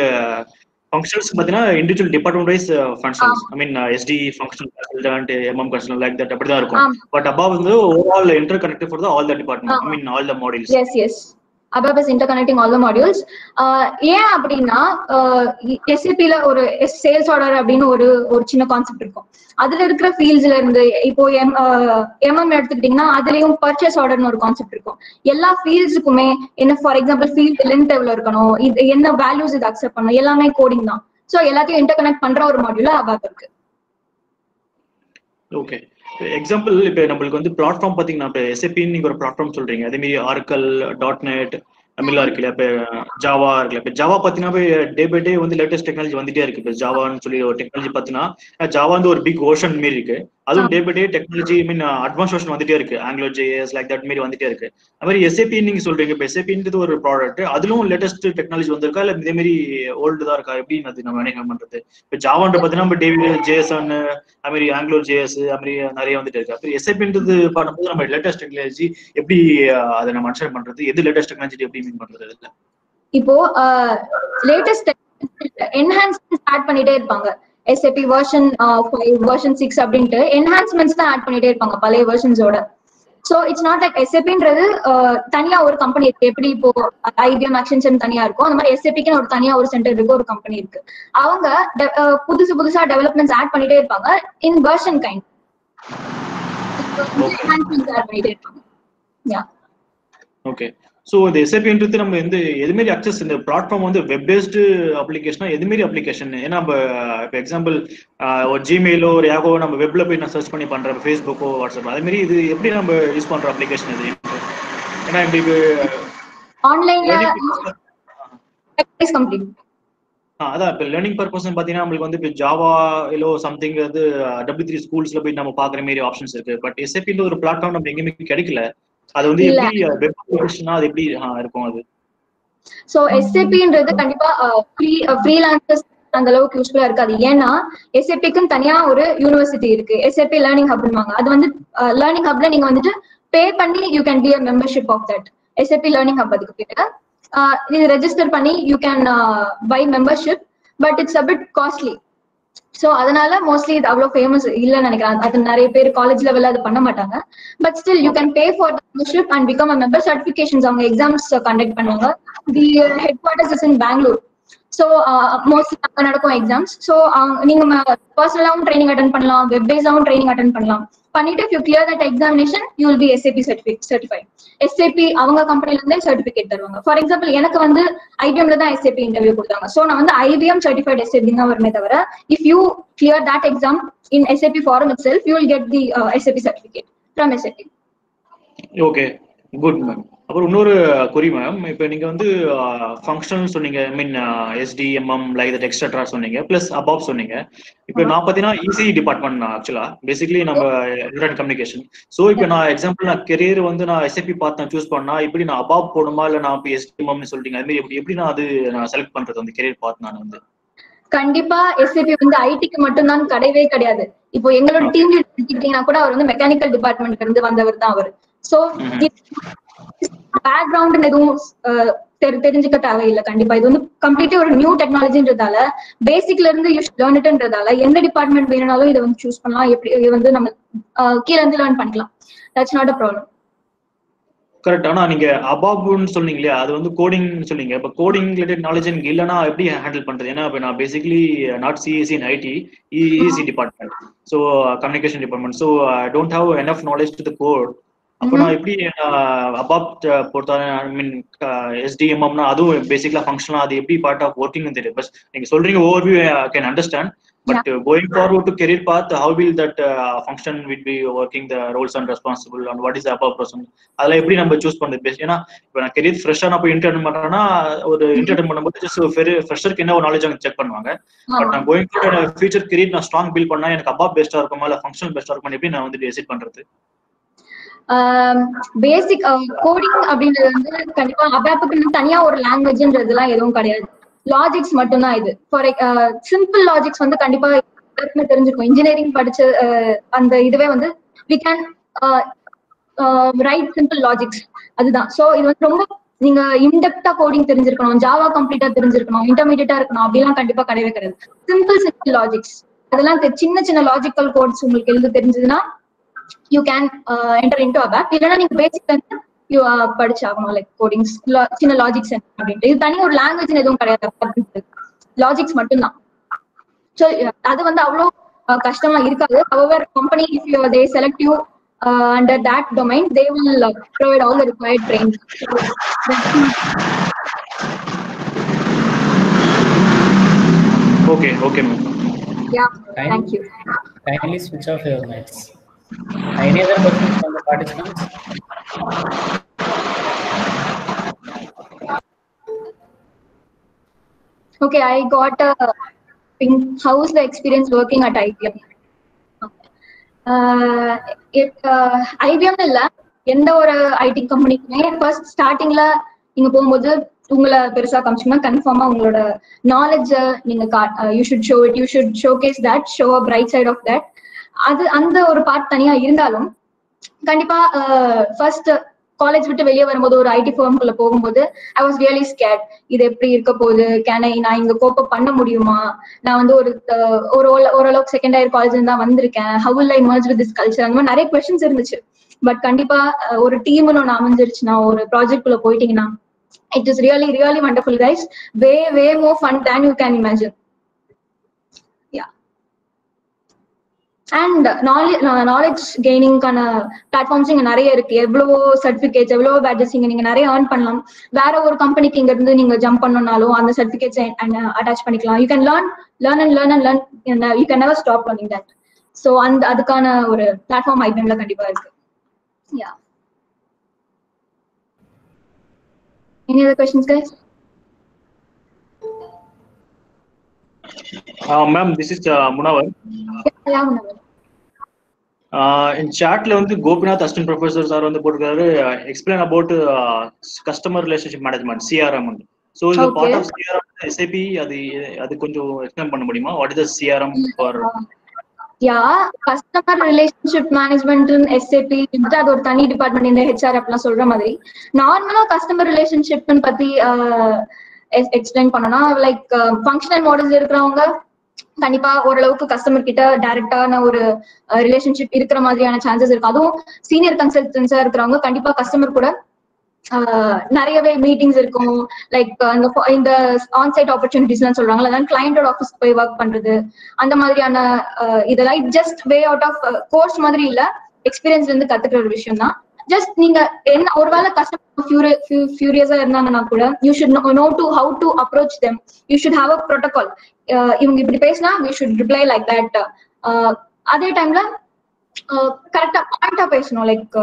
functions பார்த்தீங்கன்னா individual department wise functions I mean SD functional consultant MM consultant like that அப்படி தான் இருக்கும். ஆமா. But ABAP வந்து overall interconnected for all the department I mean all the modules yes yes ABAP is interconnecting all the modules ஏன் அப்படின்னா uh, எஸ்ஏபில ஒரு sales order அப்படின்னு ஒரு ஒரு சின்ன கான்செப்ட் இருக்கும். அதுல இருக்கிற ஃபீல்ட்ஸ்ல இருந்து இப்போ எம் எம்எம் uh, எடுத்துக்கிட்டீங்கன்னா அதுலயும் பர்ச்சேஸ் ஆர்டர்னு ஒரு கான்செப்ட் இருக்கும். எல்லா ஃபீல்ட்ஸுக்குமே என்ன ஃபார் எக்ஸாம்பிள் ஃபீல்ட் லென்த் எவ்வளவு இருக்கணும் இது என்ன வேல்யூஸ் இது அக்செப்ட் பண்ணணும் எல்லாமே கோடிங் தான். சோ எல்லாத்தையும் இன்டர்கனெக்ட் பண்ற ஒரு மாடியூல ABAP இருக்கு. ஓகே எக்ஸாம்பிள் இப்போ நம்மளுக்கு வந்து பிளாட்ஃபார்ம் பார்த்தீங்கன்னா இப்போ எஸ்ஏபின்னு நீங்க ஒரு பிளாட்ஃபார்ம் சொல்றீங்க. அதே மாதிரி ஆர்கல் டாட் நெட் தமிழ்லாம் இருக்குல்ல இப்போ ஜாவா இருக்குல்ல. இப்போ ஜாவா பார்த்தீங்கன்னா இப்போ டே பை டே வந்து லேட்டஸ்ட் டெக்னாலஜி வந்துட்டே இருக்கு. இப்போ ஜாவான்னு சொல்லி ஒரு டெக்னாலஜி பார்த்தீங்கன்னா ஜாவா வந்து ஒரு பிக் ஓஷன் மாரி இருக்கு. அதுவும் day by day technology mean advance version வந்துட்டே இருக்கு. ஆங்கிலோ ஜேஎஸ் லைக் தட் மாரி வந்துட்டே இருக்கு. அது மாதிரி எஸ்ஏபி நீங்க சொல்றீங்க இப்போ எஸ்ஏபின்றது ஒரு ப்ராடக்ட் அதுலும் லேட்டஸ்ட் டெக்னாலஜி வந்திருக்கா? இல்ல இதே மாதிரி ஓல்டு தான் இருக்கா? எப்படின்னு அது நம்ம மேனேஜ் பண்றது? இப்போ ஜாவான்ற பார்த்தீங்கன்னா நம்ம டேவிட் ஜேஎஸ்ஆன் அது மாதிரி ஆங்கிலோ ஜேஎஸ் அது மாதிரி நிறைய வந்துட்டு இருக்கு. அப்போ எஸ்ஏபின்றது பண்ணும்போது நம்ம லேட்டஸ்ட் டெக்னாலஜி எப்படி அதை நம்ம அன்சர் பண்றது? எது லேட்டஸ்ட் டெக்னாலஜி எப்படி மீன் பண்றது இப்போ லேட்டஸ்ட் என்ஹான்ஸ்மெண்ட்ஸ் ஆட் பண்ணிட்டே இருப்பாங்க. SAP version five version six அப்படின்ட்டு என்ஹான்ஸ்மெண்ட்ஸ் தான் ஆட் பண்ணிட்டே இருப்பாங்க பழைய வெர்ஷன்ஸோட சோ இட்ஸ் நாட் லைக் எஸ்ஏபின்றது தனியா ஒரு கம்பெனி இருக்கு. எப்படி இப்போ ஐபிஎம் ஆக்ஷன்ஸ் தனியா இருக்கும் அந்த மாதிரி எஸ்ஏபிக்கு ஒரு தனியா ஒரு சென்டர் இருக்கு ஒரு கம்பெனி இருக்கு. அவங்க uh, புதுசு புதுசா டெவலப்மெண்ட்ஸ் ஆட் பண்ணிட்டே இருப்பாங்க இன் வெர்ஷன் கைண்ட் ஆட் பண்ணிட்டே இருப்பாங்க. யா ஓகே ஸோ இந்த எஸ்ஏபின்றது நம்ம எந்த எது மாதிரி அக்சஸ் இந்த பிளாட்ஃபார்ம் வந்து வெப் பேஸ்டு அப்ளிகேஷனா எது மாதிரி அப்ளிகேஷன் ஏன்னா நம்ம இப்போ எக்ஸாம்பிள் ஒரு ஜிமெயிலோ ஒரு யாகோ நம்ம வெப்ல போய் நான் சர்ச் பண்ணி பண்றேன் ஃபேஸ்புக்கோ வாட்ஸ்அப் அதே மாதிரி இது எப்படி நம்ம யூஸ் பண்ற அப்ளிகேஷன் இது? ஏன்னா இப்படி ஆன்லைன்ல அதான். இப்போ லேர்னிங் பர்பஸ் பார்த்தீங்கன்னா நம்மளுக்கு வந்து இப்போ ஜாவா இல்லோ சம்திங் வந்து டபிள்யூ த்ரீ ஸ்கூல்ஸ்ல போய் நம்ம பார்க்குற மாதிரி ஆப்ஷன்ஸ் இருக்கு. பட் எஸ்ஏபின்ற ஒரு பிளாட்ஃபார்ம் நம்ம எங்கேயுமே கிடைக்கல. அது வந்து. எப்படி வெப் அப்ளிகேஷனா அது எப்படி இருக்கும் அது? சோ எஸ்ஏபின்றது கண்டிப்பா ஃப்ரீ ஃப்ரீலான்சர்ஸ் அந்த அளவுக்கு யூஸ்ஃபுல்லா இருக்காது. ஏன்னா எஸ்ஏபிக்குன்னு தனியா ஒரு யூனிவர்சிட்டி இருக்கு. எஸ்ஏபி லேர்னிங் ஹப்னுவாங்க அது வந்து லேர்னிங் ஹப்ல நீங்க வந்துட்டு பே பண்ணி you can be a membership of that SAP learning hub அதுக்கு பேரு. இது ரெஜிஸ்டர் பண்ணி you can buy membership but it's a bit costly so அதனால மோஸ்ட்லி இது அவ்வளவு ஃபேமஸ் இல்லைன்னு நினைக்கிறேன். அது நிறைய பேர் காலேஜ் லெவல்ல அது பண்ண மாட்டாங்க. But still you can pay for membership and become a member certifications அவங்க எக்ஸாம்ஸ் கண்டக்ட் பண்ணுவாங்க. The headquarters is in Bangalore so mostly அங்கே நடக்கும் எக்ஸாம்ஸ் ஸோ நீங்க பர்சனலாகவும் ட்ரைனிங் அட்டன் பண்ணலாம் வெப் பேஸாகவும் ட்ரைனிங் அட்டன் பண்ணலாம். பண்ணிட்டு if you clear that examination you will be certificate certify certified. அவங்க கம்பெனில இருந்தே சர்டிபிகேட் தருவாங்க. ஃபார் எக்ஸாம்பிள் எனக்கு வந்து ஐபிஎம்ல தான் எஸ்ஏபி இன்டர்வியூ கொடுத்தாங்க. ஸோ நான் வந்து ஐபிஎம் சர்டிஃபைட் எஸ்ஏபி தான் வருமே தவிர if you clear that exam in SAP forum itself you will get the SAP certificate from SAP okay good ma'am அப்புறம் இன்னொரு குறி மேம் இப்போ நீங்க வந்து ஃபங்க்ஷனல் சொன்னீங்க. I mean SD MM like that extra சொன்னீங்க. ப்ளஸ் அபாப் சொன்னீங்க. இப்போ நான் பார்த்தீங்கன்னா ஈஸி டிபார்ட்மெண்ட் ஆக்சுவலா பேசிக்கலி நம்ம இன்டர்நெட் கம்யூனிகேஷன் ஸோ இப்போ நான் எக்ஸாம்பிள் நான் கெரியர் வந்து நான் எஸ்எப்பி பார்த்து நான் சூஸ் பண்ணா இப்படி நான் அபாப் போடுமா? இல்லை நான் இப்போ எஸ்டி எம்எம்னு சொல்லிட்டீங்க அது மாதிரி எப்படி எப்படி நான் அது நான் செலக்ட் பண்றது அந்த கெரியர் பார்த்து நான் வந்து? கண்டிப்பா எஸ்ஏபி வந்து ஐடிக்கு மட்டும்தான் கிடையவே கிடையாது. இப்போ எங்களோட டீம் எடுத்துக்கிட்டீங்கன்னா கூட அவர் வந்து மெக்கானிக்கல் டிபார்ட்மெண்ட்ல இருந்து வந்தவர் தான் அவர். சோ பேக்ரவுண்ட் எதுவும் தெரிஞ்சுக்க தேவையில்லை கண்டிப்பா. இது வந்து கம்ப்ளீட்லி ஒரு நியூ டெக்னாலஜின்றதால பேசிக்ல இருந்து யூஸ் லேர்ன்ன்றதால எந்த டிபார்ட்மெண்ட் வேணும்னாலும் இதை வந்து சூஸ் பண்ணலாம். எப்படி வந்து நம்ம கீழ இருந்து லேர்ன் பண்ணிக்கலாம். That's not a problem correct ஆனா நீங்க அபாப்னு சொன்னீங்க இல்லையா? அது வந்து கோடிங் சொன்னீங்க. இப்ப கோடிங் ரிலேட்டட் நாலேஜ் எனக்கு இல்லைன்னா எப்படி ஹேண்டில் பண்றது? ஏன்னா இப்ப நான் basically not CSC in IT EC department so communication department so don't have enough knowledge to the code அப்போ நான் எப்படி அபாப் பொறுத்த ஐ மீன் எஸ்டிஎம்எம்னா அதுவும் பேசிக்கலா ஃபங்க்ஷனா அது எப்படி பார்ட் ஆஃப் ஒர்க்கிங் தெரியும். பஸ் நீங்க சொல்றீங்க overview can understand but going forward to career path how will that function will be working the roles and responsible and what is ABAP person அதெல்லாம் எப்படி நம்ம சூஸ் பண்றது? பெஸ்ட் ஏன்னா இப்போ நான் கெரியர் ஃப்ரெஷ்ஷாக நான் போய் இன்டர்ன் பண்றேன்னா ஒரு இன்டர்ன் பண்ணும்போது ஜஸ்ட் ஃப்ரெஷருக்கு என்ன ஒரு நாலேஜ் அங்கே செக் பண்ணுவாங்க. பட் நான் கோயிங் ஃபார்வர்ட் ஃபியூச்சர் கெரியர் நான் ஸ்ட்ராங் பில்ட் பண்ணா எனக்கு அபாப் பெஸ்டா இருக்குமா இல்ல ஃபங்க்ஷன் பெஸ்டா இருக்குமா எப்படி நான் வந்து டிசைட் பண்றது? பேசிக் கோடிங் அப்படின்றது வந்து கண்டிப்பா அபாப்புக்குன்னு தனியா ஒரு லாங்குவேஜ்ன்றதுலாம் எதுவும் கிடையாது. லாஜிக்ஸ் மட்டும்தான் இது. ஃபார் சிம்பிள் லாஜிக்ஸ் வந்து கண்டிப்பா எல்லாருக்குமே தெரிஞ்சிருக்கும். இன்ஜினியரிங் படிச்ச அந்த இதுவே வந்து we can write simple logics அதுதான். ஸோ இது வந்து ரொம்ப நீங்க இன்டெப்டா கோடிங் தெரிஞ்சிருக்கணும் ஜாவா கம்ப்ளீட்டா தெரிஞ்சிருக்கணும் இன்டர்மீடியட்டா இருக்கணும் அப்படிலாம் கண்டிப்பா கிடையவே கிடையாது. சிம்பிள் சிம்பிள் லாஜிக்ஸ் அதெல்லாம் சின்ன சின்ன லாஜிக்கல் கோட்ஸ் உங்களுக்கு எழுத தெரிஞ்சதுன்னா you can enter into ABAP இல்லைன்னா நீங்க பேசிக் யூ படிச்சாகணும் லைக் கோடிங்ஸ் சின்ன லாஜிக்ஸ் அப்படின்ட்டு. இது தனி ஒரு லாங்குவேஜ் எதுவும் கிடையாது. லாஜிக்ஸ் மட்டும்தான். ஸோ அது வந்து அவ்வளோ அஹ், கஷ்டமா இருக்காது. Our company if you they select you under that domain they will provide all the required train okay okay ma'am yeah thank you Kindly switch off your mics. Any other questions from the participants? Okay, I got uh, a ping. How's the experience working at IBM? Uh, it uh, IBM இல்ல எந்த ஒரு ID கம்பெனிக்குமே first ஸ்டார்டிங்ல நீங்க போகும்போது உங்களை பெருசா காமிச்சோம்னா கன்ஃபார்மா உங்களோட நாலேஜ் நீங்க you should show it you should showcase that show a bright side of that அது அந்த ஒரு பார்ட் தனியா இருந்தாலும் கண்டிப்பா ஃபர்ஸ்ட் காலேஜ் விட்டு வெளியே வரும்போது ஒரு ஐடி ஃபார்ம்குள்ள போகும்போது ஐ வாஸ் ரியலி ஸ்கேட் இது எப்படி இருக்க போகுது? கேனை நான் இங்க கோப்ப பண்ண முடியுமா? நான் வந்து ஒரு ஒரு ஓரளவுக்கு செகண்ட் இயர் காலேஜ் தான் வந்திருக்கேன். How will I merge with this culture அந்த மாதிரி நிறைய கொஸ்டின்ஸ் இருந்துச்சு. பட் கண்டிப்பா ஒரு டீம்னு ஒன்று அமைஞ்சிருச்சுன்னா ஒரு ப்ராஜெக்ட் குள்ள போயிட்டீங்கன்னா it is really really wonderful guys way way more fun than you can imagine and knowledge knowledge கெய்னிங்கான platforms இங்க நிறைய இருக்கு. எவ்வளவோ சர்டிபிகேட்ஸ் எவ்வளவோ பேட்ஜஸ் இங்க நீங்க நிறைய ஏர்ன் பண்ணலாம். வேற ஒரு கம்பெனிக்கு இங்க இருந்து நீங்க ஜம்ப் பண்ணனாலும் அந்த சர்டிபிகேட்ஸ் அட்டாச் பண்ணிக்கலாம். You can learn learn and learn and learn you can never stop learning that so அந்த அதுக்கான ஒரு பிளாட்ஃபார்ம் ஐபிஎம்ல கண்டிப்பா இருக்கு. Yeah any other questions guys ma'am this is Munawar சாட்ல வந்து கோபிநாத் அசிஸ்டன்ட் ப்ரொஃபசர் சார் வந்து போட்டிருக்காரு explain about customer relationship management CRM so Okay. Part of CRM SAP அது அது கொஞ்சம் எக்ஸ்பிளைன் பண்ண முடியுமா? What is CRM for yeah customer relationship management SAP அது ஒரு தனி டிபார்ட்மெண்ட் இந்த ஹெச்ஆர் அப்படிலாம் சொல்ற மாதிரி. நார்மலா கஸ்டமர் ரிலேஷன்ஷிப் பத்தி எக்ஸ்பிளைன் பண்ணனா லைக் ஃபங்க்ஷனல் மாடல்ஸ் இருக்கிறவங்க கண்டிப்பா ஓரளவுக்கு கஸ்டமர் கிட்ட டைரக்டான ஒரு uh, ரிலேஷன்ஷிப் இருக்கிற மாதிரியான சான்சஸ் இருக்கு. அதுவும் சீனியர் கன்சல்டன்ஸா இருக்கிறவங்க கண்டிப்பா கஸ்டமர் கூட uh, நிறையவே மீட்டிங்ஸ் இருக்கும். லைக் இந்த fo- இந்த ஆன்சைட் ஆப்பர்ச்சுனிட்டிஸ் எல்லாம் சொல்றாங்க அதான் கிளைண்டோட ஆஃபீஸ் போய் ஒர்க் பண்றது. அந்த மாதிரியான uh, இதெல்லாம் just way out of course மாதிரி இல்ல எக்ஸ்பீரியன்ஸ்ல இருந்து கத்துக்கிற ஒரு விஷயம் தான் ஜஸ்ட் நீங்க என்ன ஒருவேளை கஸ்டமர் ஃபியூரியஸா இருந்தாங்கன்னா கூட you should know to how to approach them you should have a protocol இவங்க இப்படி பேசினா you should reply like that அதே டைம்ல கரெக்டா பாயிண்டா பேசணும். Like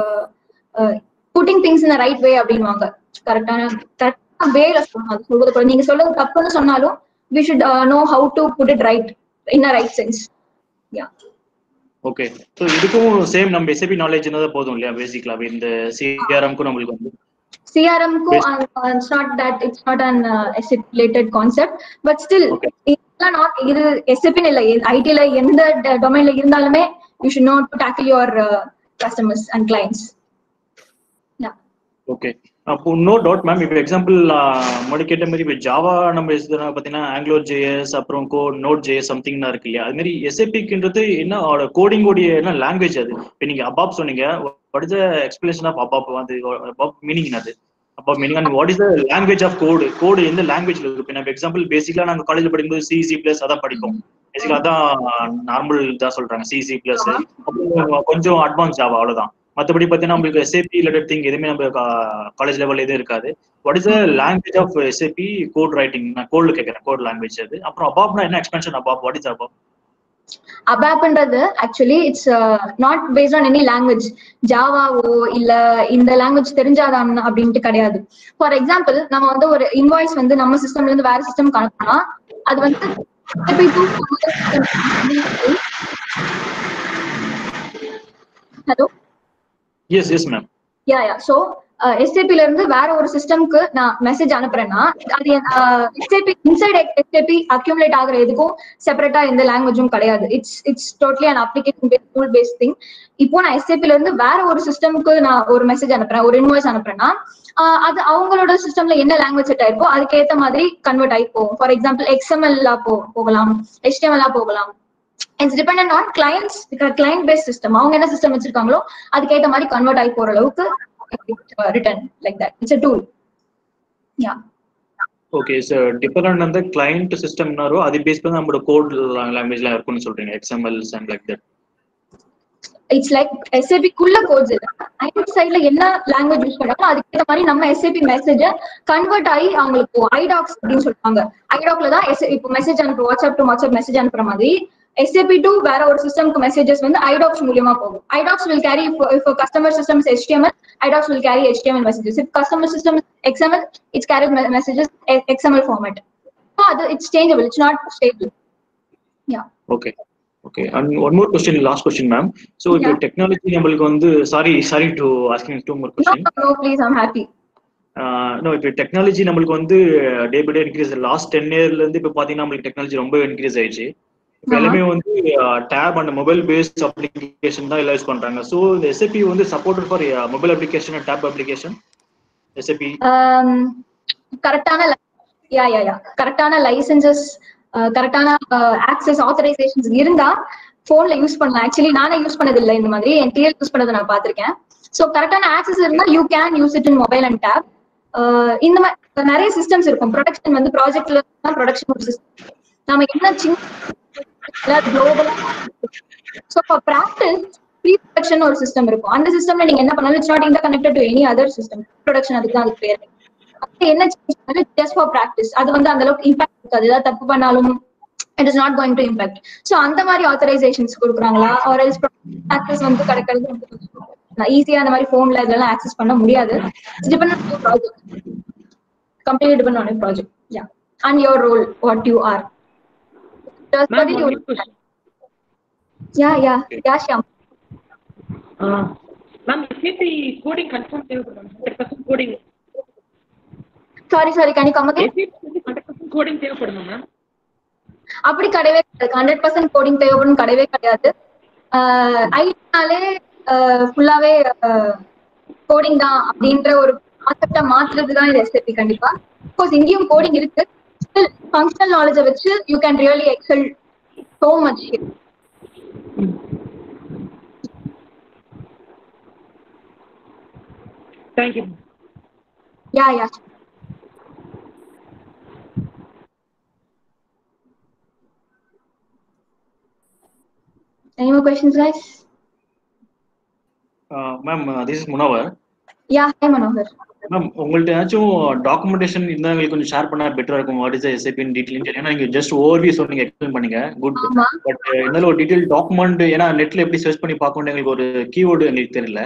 putting things in right way அப்படின்வாங்க கரெக்டான கரெக்டா வேல சொல்லணும். அது சொல்றது கூட. நீங்க சொல்றது தப்புன்னு சொன்னாலும் we should know how to put it right in a right sense yeah okay so இதுக்கும் சேம் நம்ம எஸ்ஐபி நாலேஜ் இருந்தால் போதும் இல்லையா பேசிக்கலா இந்த சிஆர்எம்க்கும் நம்மளுக்கு வந்து சிஆர்எம்க்கும் it's not that it's not an SAP related concept but still. இதெல்லாம் நாட் இது எஸ்எப்பின்னு இல்லை ஐடில எந்த டொமைன்ல இருந்தாலுமே you should know to tackle your customers and clients okay அப்போ நோ டவுட் மேம் இப்போ எக்ஸாம்பிள் முன்னாடி கேட்ட மாதிரி இப்போ ஜாவா நம்ம எழுதுனா பார்த்தீங்கன்னா ஆங்கிலோ ஜேஎஸ் அப்புறம் கோ நோட் ஜேஎஸ் சம்திங்னா இருக்கு இல்லையா? அது மாதிரி எஸ்ஏபிக்குன்றது என்ன கோடிங் உடைய என்ன லாங்குவேஜ் அது? இப்போ நீங்க அபாப் சொன்னீங்க what is explanation of ABAP அது அபாப் மீனிங் அது ABAP meaning and what is the language of code code எந்த லாங்குவேஜ்ல இருக்கு? இப்போ நம்ம எக்ஸாம்பிள் பேசிக்கலா நாங்க காலேஜ் படிக்கும்போது சி சி பிளஸ் அதான் படிப்போம். பேசிக்கலா அதான் நார்மல் தான் சொல்றாங்க. சி சி பிளஸ் கொஞ்சம் அட்வான்ஸ் ஜாவா அவ்வளவுதான். மற்றபடி பார்த்தீங்கன்னா நம்மளுக்கு எஸ்ஏபி ரிலேட்டட் திங் எதுவுமே நம்ம காலேஜ் லெவல் எதுவும் இருக்காது. What is the language of SAP code writing நான் கோல்டு கேட்கறேன் கோட் லாங்குவேஜ் அது. அப்புறம் அபாப்னா என்ன expansion ABAP what is ABAP அபாப்ன்றது actually it's not based on any language ஜாவாவோ இல்ல இந்த லாங்குவேஜ் தெரிஞ்சாதான் அப்படின்ட்டு கிடையாது. ஃபார் எக்ஸாம்பிள் நம்ம வந்து ஒரு இன்வாய்ஸ் வந்து நம்ம சிஸ்டம்ல இருந்து வேற சிஸ்டம் கணக்குனா அது வந்து hello yes yes ma'am yeah yeah so எஸ்ஏபில இருந்து வேற ஒரு சிஸ்டம்க்கு நான் மெசேஜ் அனுப்புறேன்னா அது எஸ்ஏபி இன்சைட் எஸ்ஏபி அக்யூமுலேட் ஆகுற எதுக்கும் செப்பரேட்டா எந்த லாங்குவேஜும் கிடையாது. It's it's totally an application base school base thing இப்போ நான் எஸ்ஏபில இருந்து வேற ஒரு சிஸ்டம்க்கு நான் ஒரு மெசேஜ் அனுப்புறேன் ஒரு இன்வாய்ஸ் அனுப்புறேன்னா uh, அது அவங்களோட சிஸ்டம்ல என்ன லாங்குவேஜ் செட் ஆயிருக்கோ அதுக்கேற்ற மாதிரி கன்வெர்ட் ஆகி போகும். ஃபார் எக்ஸாம்பிள் எக்ஸ்எம்எல்லா போகலாம் HTML போகலாம். It's depend on clients client base system அவங்க என்ன சிஸ்டம் வச்சிருக்காங்களோ அதுக்கேத்த மாதிரி கன்வெர்ட் ஆகி போற அளவுக்கு written like that. It's a tool. Yeah. Okay sir depend அந்த கிளைண்ட் சிஸ்டம்னாரோ அது பேஸ் பண்ணி நம்மளோட கோட் லாங்குவேஜ்லாம் இருக்கும்னு சொல்றீங்க XMLs and like that it's like SAP குள்ள கோட்ஸ் இல்ல ஐடி சைட்ல என்ன லாங்குவேஜ் யூஸ் பண்றாங்களோ அதுக்கேற்ற மாதிரி நம்ம எஸ்ஏபி மெசேஜ கன்வெர்ட் ஆகி அவங்களுக்கு ஐடாக்ஸ் அப்படின்னு சொல்லுவாங்க ஐடாக்ல தான் இப்போ மெசேஜ் அனுப்பு வாட்ஸ்அப் டு வாட்ஸ்அப் மெசேஜ் அனுப்புற மாதிரி எஸ்ஏபி டு வேற ஒரு சிஸ்டம்க்கு மெசேஜஸ் வந்து ஐடாக்ஸ் மூலியமா போகும். ஐடாக்ஸ் வில் கேரி இப்போ customer system HTML IDocs will carry HTML messages if customer system XML it's carry messages XML format அது it's changeable it's not stable yeah okay okay and one more question last question ma'am so இப்போ. Technology நம்மளுக்கு வந்து sorry sorry to asking two more question no please I'm happy no இப்போ technology நம்மளுக்கு வந்து day by day increase last ten இயர்ல இருந்து இப்போ பாத்தீங்கன்னா நம்மளுக்கு டெக்னாலஜி ரொம்ப இன்க்ரீஸ் ஆயிடுச்சு. எல்லாமே வந்து tab and mobile based application தான் எல்லாம் யூஸ் பண்றாங்க. ஸோ இந்த எஸ்ஏபி வந்து support for mobile application tab application SAP கரெக்டான யா யா யா. கரெக்டான லைசன்சஸ் கரெக்டான ஆக்சஸ் ஆத்தரைசேஷன்ஸ் இருந்தா போன்ல யூஸ் பண்ணலாம். ஆக்சுவலி நானே யூஸ் பண்ணது இல்லை இந்த மாதிரி. என் டிஎல் யூஸ் பண்ணதை நான் பார்த்திருக்கேன். ஸோ கரெக்டான ஆக்சஸ் இருந்தா you can use it in mobile and tab இந்த மாதிரி நிறைய சிஸ்டம்ஸ் இருக்கும். ப்ரொடக்ஷன் வந்து ப்ராஜெக்ட்ல ப்ரொடக்ஷன் ஒரு சிஸ்டம் நம்ம என்ன சின்ன so for practice pre production ஒரு சிஸ்டம் இருக்கும். அந்த சிஸ்டம்ல நீங்க என்ன பண்ணாலும் it's not interconnected to any other system production அதுக்கு தான் அதுக்கு பேர். அது என்ன ஜஸ்ட் ஃபார் ப்ராக்டிஸ் அது வந்து அந்த அளவுக்கு இம்பாக்ட் இருக்காது. ஏதாவது தப்பு பண்ணாலும் it is not going to impact so அந்த மாதிரி ஆத்தரைசேஷன்ஸ் கொடுக்குறாங்களா? ஆர் எல்ஸ் ஆக்சஸ் வந்து கிடைக்கிறது ஈஸியா அந்த மாதிரி ஃபோன்ல இதெல்லாம் ஆக்சஸ் பண்ண முடியாது. Depend on project completely depend on project yeah and your role what you are Ma'am, one question. Yeah yeah yeah Shyam Uh, ma'am, SAP coding confirm தேவைப்படும் hundred percent coding sorry sorry கனி கமகே SAP வந்து hundred percent coding தேவைப்படுமா ma'am அப்படி கிடையவே கிடையாது. Hundred percent coding தேவைப்படும். கிடையவே கிடையாது. ஐடினாலே ஃபுல்லாவே கோடிங் தான் அப்படின்ற ஒரு கான்செப்டா மாத்துறது தான் இது எஸ்எப்பி கண்டிப்பா கோர்ஸ் இங்கேயும் கோடிங் இருக்கு. functional knowledge of which you can really excel so much here. Thank you. Yeah, yeah. Any more questions, guys? Uh, Ma'am, uh, this is Munawar. Yeah, hi Munawar. Ma'am உங்கள்ட்ட ஏதாச்சும் documentation இருந்தா எங்களுக்கு கொஞ்சம் share பண்ணா பெட்டரா இருக்கும். What is SAP detail ஏன்னா நீங்க ஜஸ்ட் ஓவர்வியூ சொன்னீங்க எக்ஸ்பிளைன் பண்ணீங்க. குட். பட் இருந்தாலும் ஒரு டீடைல் டாக்குமெண்ட் ஏன்னா நெட்ல எப்படி சர்ச் பண்ணி பார்க்கணும் எங்களுக்கு ஒரு கீவேர்டு எங்களுக்கு தெரியல.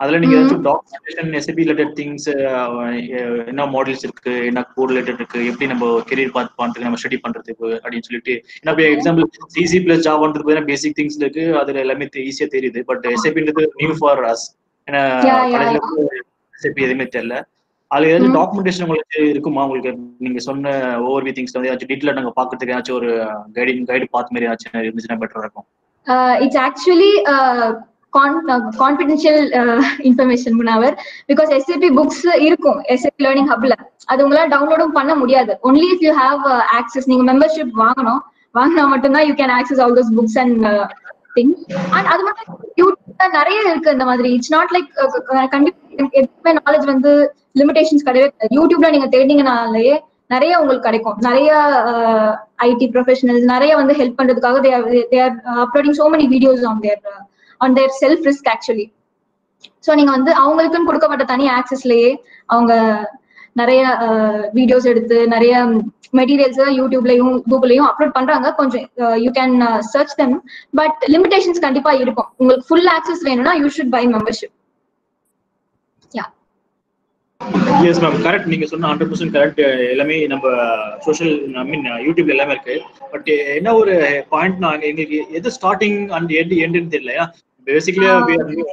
அதுல நீங்க. ஏதாச்சும் டாக்குமெண்டேஷன் எஸ்ஏபி ரிலேட்டட் திங்ஸ் என்ன மாடல்ஸ் இருக்கு என்ன கோட் ரிலேட்டட் இருக்கு எப்படி நம்ம கெரியர் பார்த்து பண்றதுக்கு நம்ம ஸ்டடி பண்றதுக்கு அப்படின்னு சொல்லிட்டு. ஏன்னா எக்ஸாம்பிள் சிசி பிளஸ் ஜாவான்றது பேசிக் திங்ஸ் இருக்கு அதுல எல்லாமே ஈஸியா தெரியுது. பட் எஸ்ஏபின்றது நியூ ஃபார் அஸ் ஏன்னா எஸ்ஏபி எதுவுமே தெரியல. அதுல ஏதாச்சும் ம். டாக்குமெண்டேஷன் உங்களுக்கு இருக்குமா? உங்களுக்கு நீங்க சொன்ன ஓவர் வி திங்ஸ் வந்து ஏதாச்சும் டீட்டெயில் நாங்க பாக்குறதுக்கு ஏதாச்சும் ஒரு கைடிங் கைடு பாத் மாதிரி ஏதாச்சும் இருந்துச்சுன்னா பெட்டரா இருக்கும். uh, confidential uh, information Munawar because SAP books இருக்கும் எஸ்ஏபி லேர்னிங் ஹப்ல அது உங்களால டவுன்லோடும் பண்ண முடியாது. Only if you have access நீங்க மெம்பர்ஷிப் வாங்கணும். வாங்கினா மட்டும்தான் you can access all those books and thing and அது மட்டும் யூடியூப்ல நிறைய இருக்கு இந்த மாதிரி. இட்ஸ் நாட் லைக் கண்டிப்பா எப்பவுமே நாலேஜ் வந்து லிமிடேஷன்ஸ் கிடையவே கிடையாது. யூடியூப்ல நீங்க தேடிங்கனாலேயே நிறைய உங்களுக்கு கிடைக்கும். நிறைய uh, ஐடி ப்ரொஃபஷனல்ஸ் நிறைய வந்து ஹெல்ப் பண்றதுக்காக they their uploading so many videos on their on their self risk actually so நீங்க வந்து அவங்களுக்குன்னு கொடுக்கப்பட்ட தனி ஆக்சஸ்லயே அவங்க நிறைய வீடியோஸ் எடுத்து நிறைய மெட்டீரியல்ஸ் யூடியூப்லயும் கூகுள்லயும் அப்லோட் பண்றாங்க. கொஞ்சம் you can search them but limitations கண்டிப்பா இருக்கும். உங்களுக்கு ஃபுல் ஆக்சஸ் வேணும்னா you should buy membership yeah yes ma'am correct நீங்க சொன்ன ஹண்ட்ரட் பர்சன்ட் கரெக்ட் எல்லாமே நம்ம சோஷியல் ஐ மீன் யூடியூப்ல எல்லாமே இருக்கு. பட் என்ன ஒரு பாயிண்ட் நாங்க எங்களுக்கு எது ஸ்டார்டிங் அண்ட் எண்டு எண்டுன்னு தெரியல பேசிக்கலி ம்.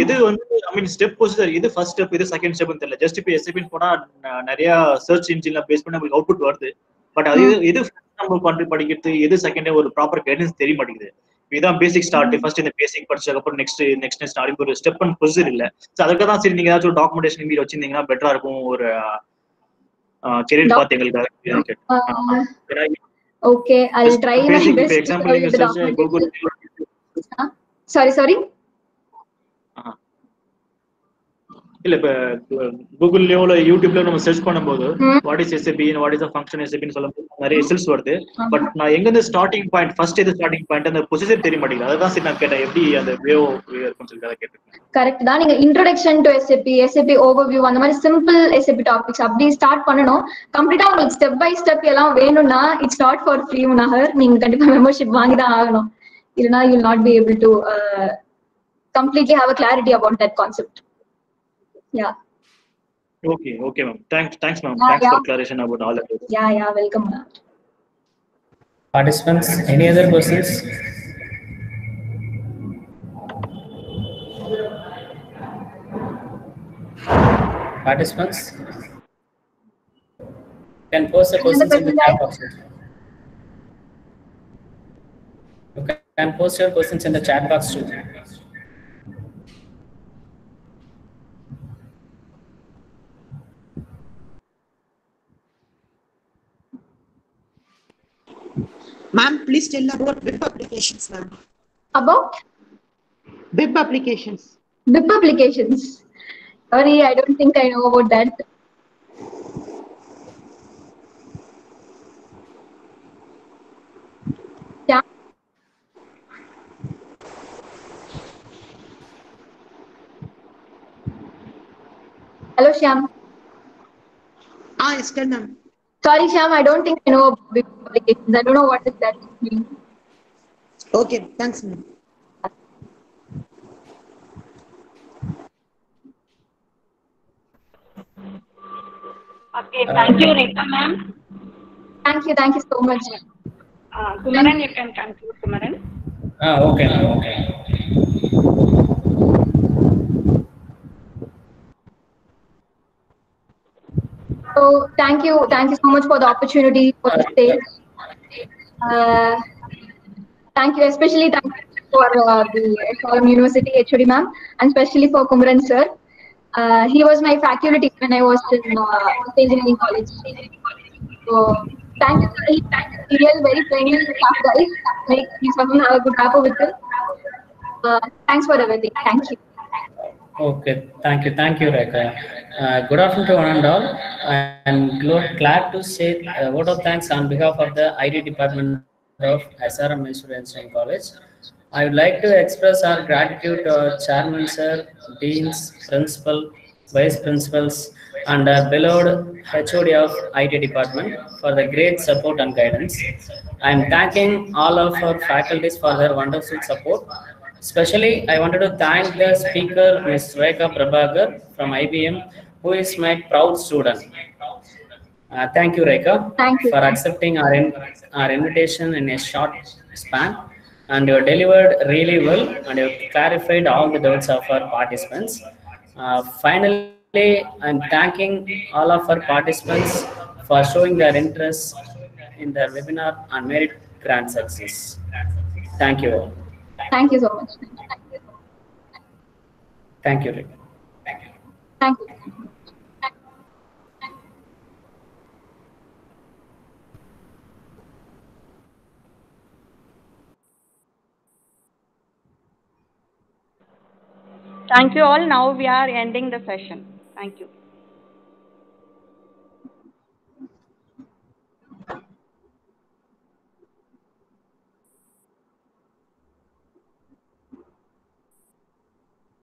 எது வந்து ஐ மீன் ஸ்டெப் ப்ரொசீஜர் இது ஃபர்ஸ்ட் ஸ்டெப் இது செகண்ட் ஸ்டெப்னு தெரியல. ஜஸ்ட் இப்போ எஸ்ஏபின் போனா நிறைய சர்ச் இன்ஜின்ல பேஸ் பண்ணி நம்மளுக்கு அவுட்புட் வருது. பட் அது எது நம்ம பண்ற படிக்கிறது எது செகண்ட் ஒரு ப்ராப்பர் கைடன்ஸ் தெரிய மாட்டேங்குது. இதான் பேசிக் ஸ்டார்ட் ஃபர்ஸ்ட் இந்த பேசிக் படிச்சதுக்கு அப்புறம் நெக்ஸ்ட் நெக்ஸ்ட் நெக்ஸ்ட் அதுக்கு ஒரு ஸ்டெப் அண்ட் ப்ரொசீஜர் இல்ல. சோ அதுக்கு தான் சரி நீங்க ஏதாச்சும் ஒரு டாக்குமெண்டேஷன் மீட் வச்சிருந்தீங்கன்னா பெட்டரா இருக்கும். ஒரு கெரியர் Doc- பார்த்து எங்களுக்கு okay I try my best example sorry sorry இல்ல இப்ப கூகுள்லயோ இல்ல யூடியூப்லயோ நம்ம சர்ச் பண்ணும்போது. What is SAP what is function எஸ்ஏபின்னு சொல்லும்போது நிறைய ரிசல்ட்ஸ் வருது. பட் நான் எங்க இருந்து ஸ்டார்டிங் பாயிண்ட் ஃபர்ஸ்ட் எது ஸ்டார்டிங் பாயிண்ட் அந்த ப்ரொசீஜர் தெரிய மாட்டேங்குது. அதுதான் சரி நான் கேட்டேன். எப்படி அந்த வேவ் இருக்கும்னு சொல்லி அதை கேட்டிருக்கேன். கரெக்ட் தான். நீங்க introduction to SAP SAP overview அந்த மாதிரி சிம்பிள் எஸ்ஏபி டாபிக்ஸ் அப்படி ஸ்டார்ட் பண்ணணும். கம்ப்ளீட்டா உங்களுக்கு ஸ்டெப் பை ஸ்டெப் எல்லாம் வேணும்னா இட்ஸ் நாட் ஃபார் ஃப்ரீ நகர் நீங்க கண்டிப்பா மெம்பர்ஷிப் வாங்கி தான் ஆகணும். இல்லைனா you not be able to completely have a clarity about that concept Yeah. Okay, okay, ma'am. Thanks, thanks, ma'am. Yeah, thanks yeah. for clarification about all of that. Yeah, yeah, welcome, ma'am. Participants, any other questions? Participants, can post the questions in the chat box. You can post your questions in the chat box too. Ma'am, please tell about web applications, ma'am. About? Web applications. Web applications. Sorry, I don't think I know about that. Hello, Shyam. Ah, yes, tell ma'am. Sorry, Sham, I don't think I know about BIP applications. I don't know what does that mean. Okay, thanks, ma'am. Okay, thank you, Rita ma'am. Thank you, thank you so much. Uh, Kumaran, you can conclude, Kumaran. Ah, okay, okay. So thank you, thank you so much for the opportunity for the stage. Uh, thank you, especially thank you for uh, the Column University HOD ma'am, and especially for Kumran sir. Uh, he was my faculty when I was in uh, engineering college. So thank you, sir. He, he real very friendly staff guys. He's someone have a good rapport with him. Uh, thanks for everything. Thank you. Okay, thank you, thank you, Rekha. Uh, good afternoon to one and all. I'm glad to say a vote of thanks on behalf of the IT department of SRM Mysore Engineering College. I would like to express our gratitude to our chairman, sir, deans, principal, vice principals, and our beloved HOD of IT department for the great support and guidance. I am thanking all of our faculties for their wonderful support. Especially, I wanted to thank the speaker, Ms. Rekha Prabhakar from IBM, who is my proud student. Uh, thank you, Rekha, Thank you. for accepting our, in, our invitation in a short span. And you delivered really well and you clarified all the doubts of our participants. Uh, finally, I'm thanking all of our participants for showing their interest in the webinar and made it grand success. Thank you all. Thank you so much. Thank you, Rick. Thank you. Thank you. Thank you all. Now we are ending the session. Thank you.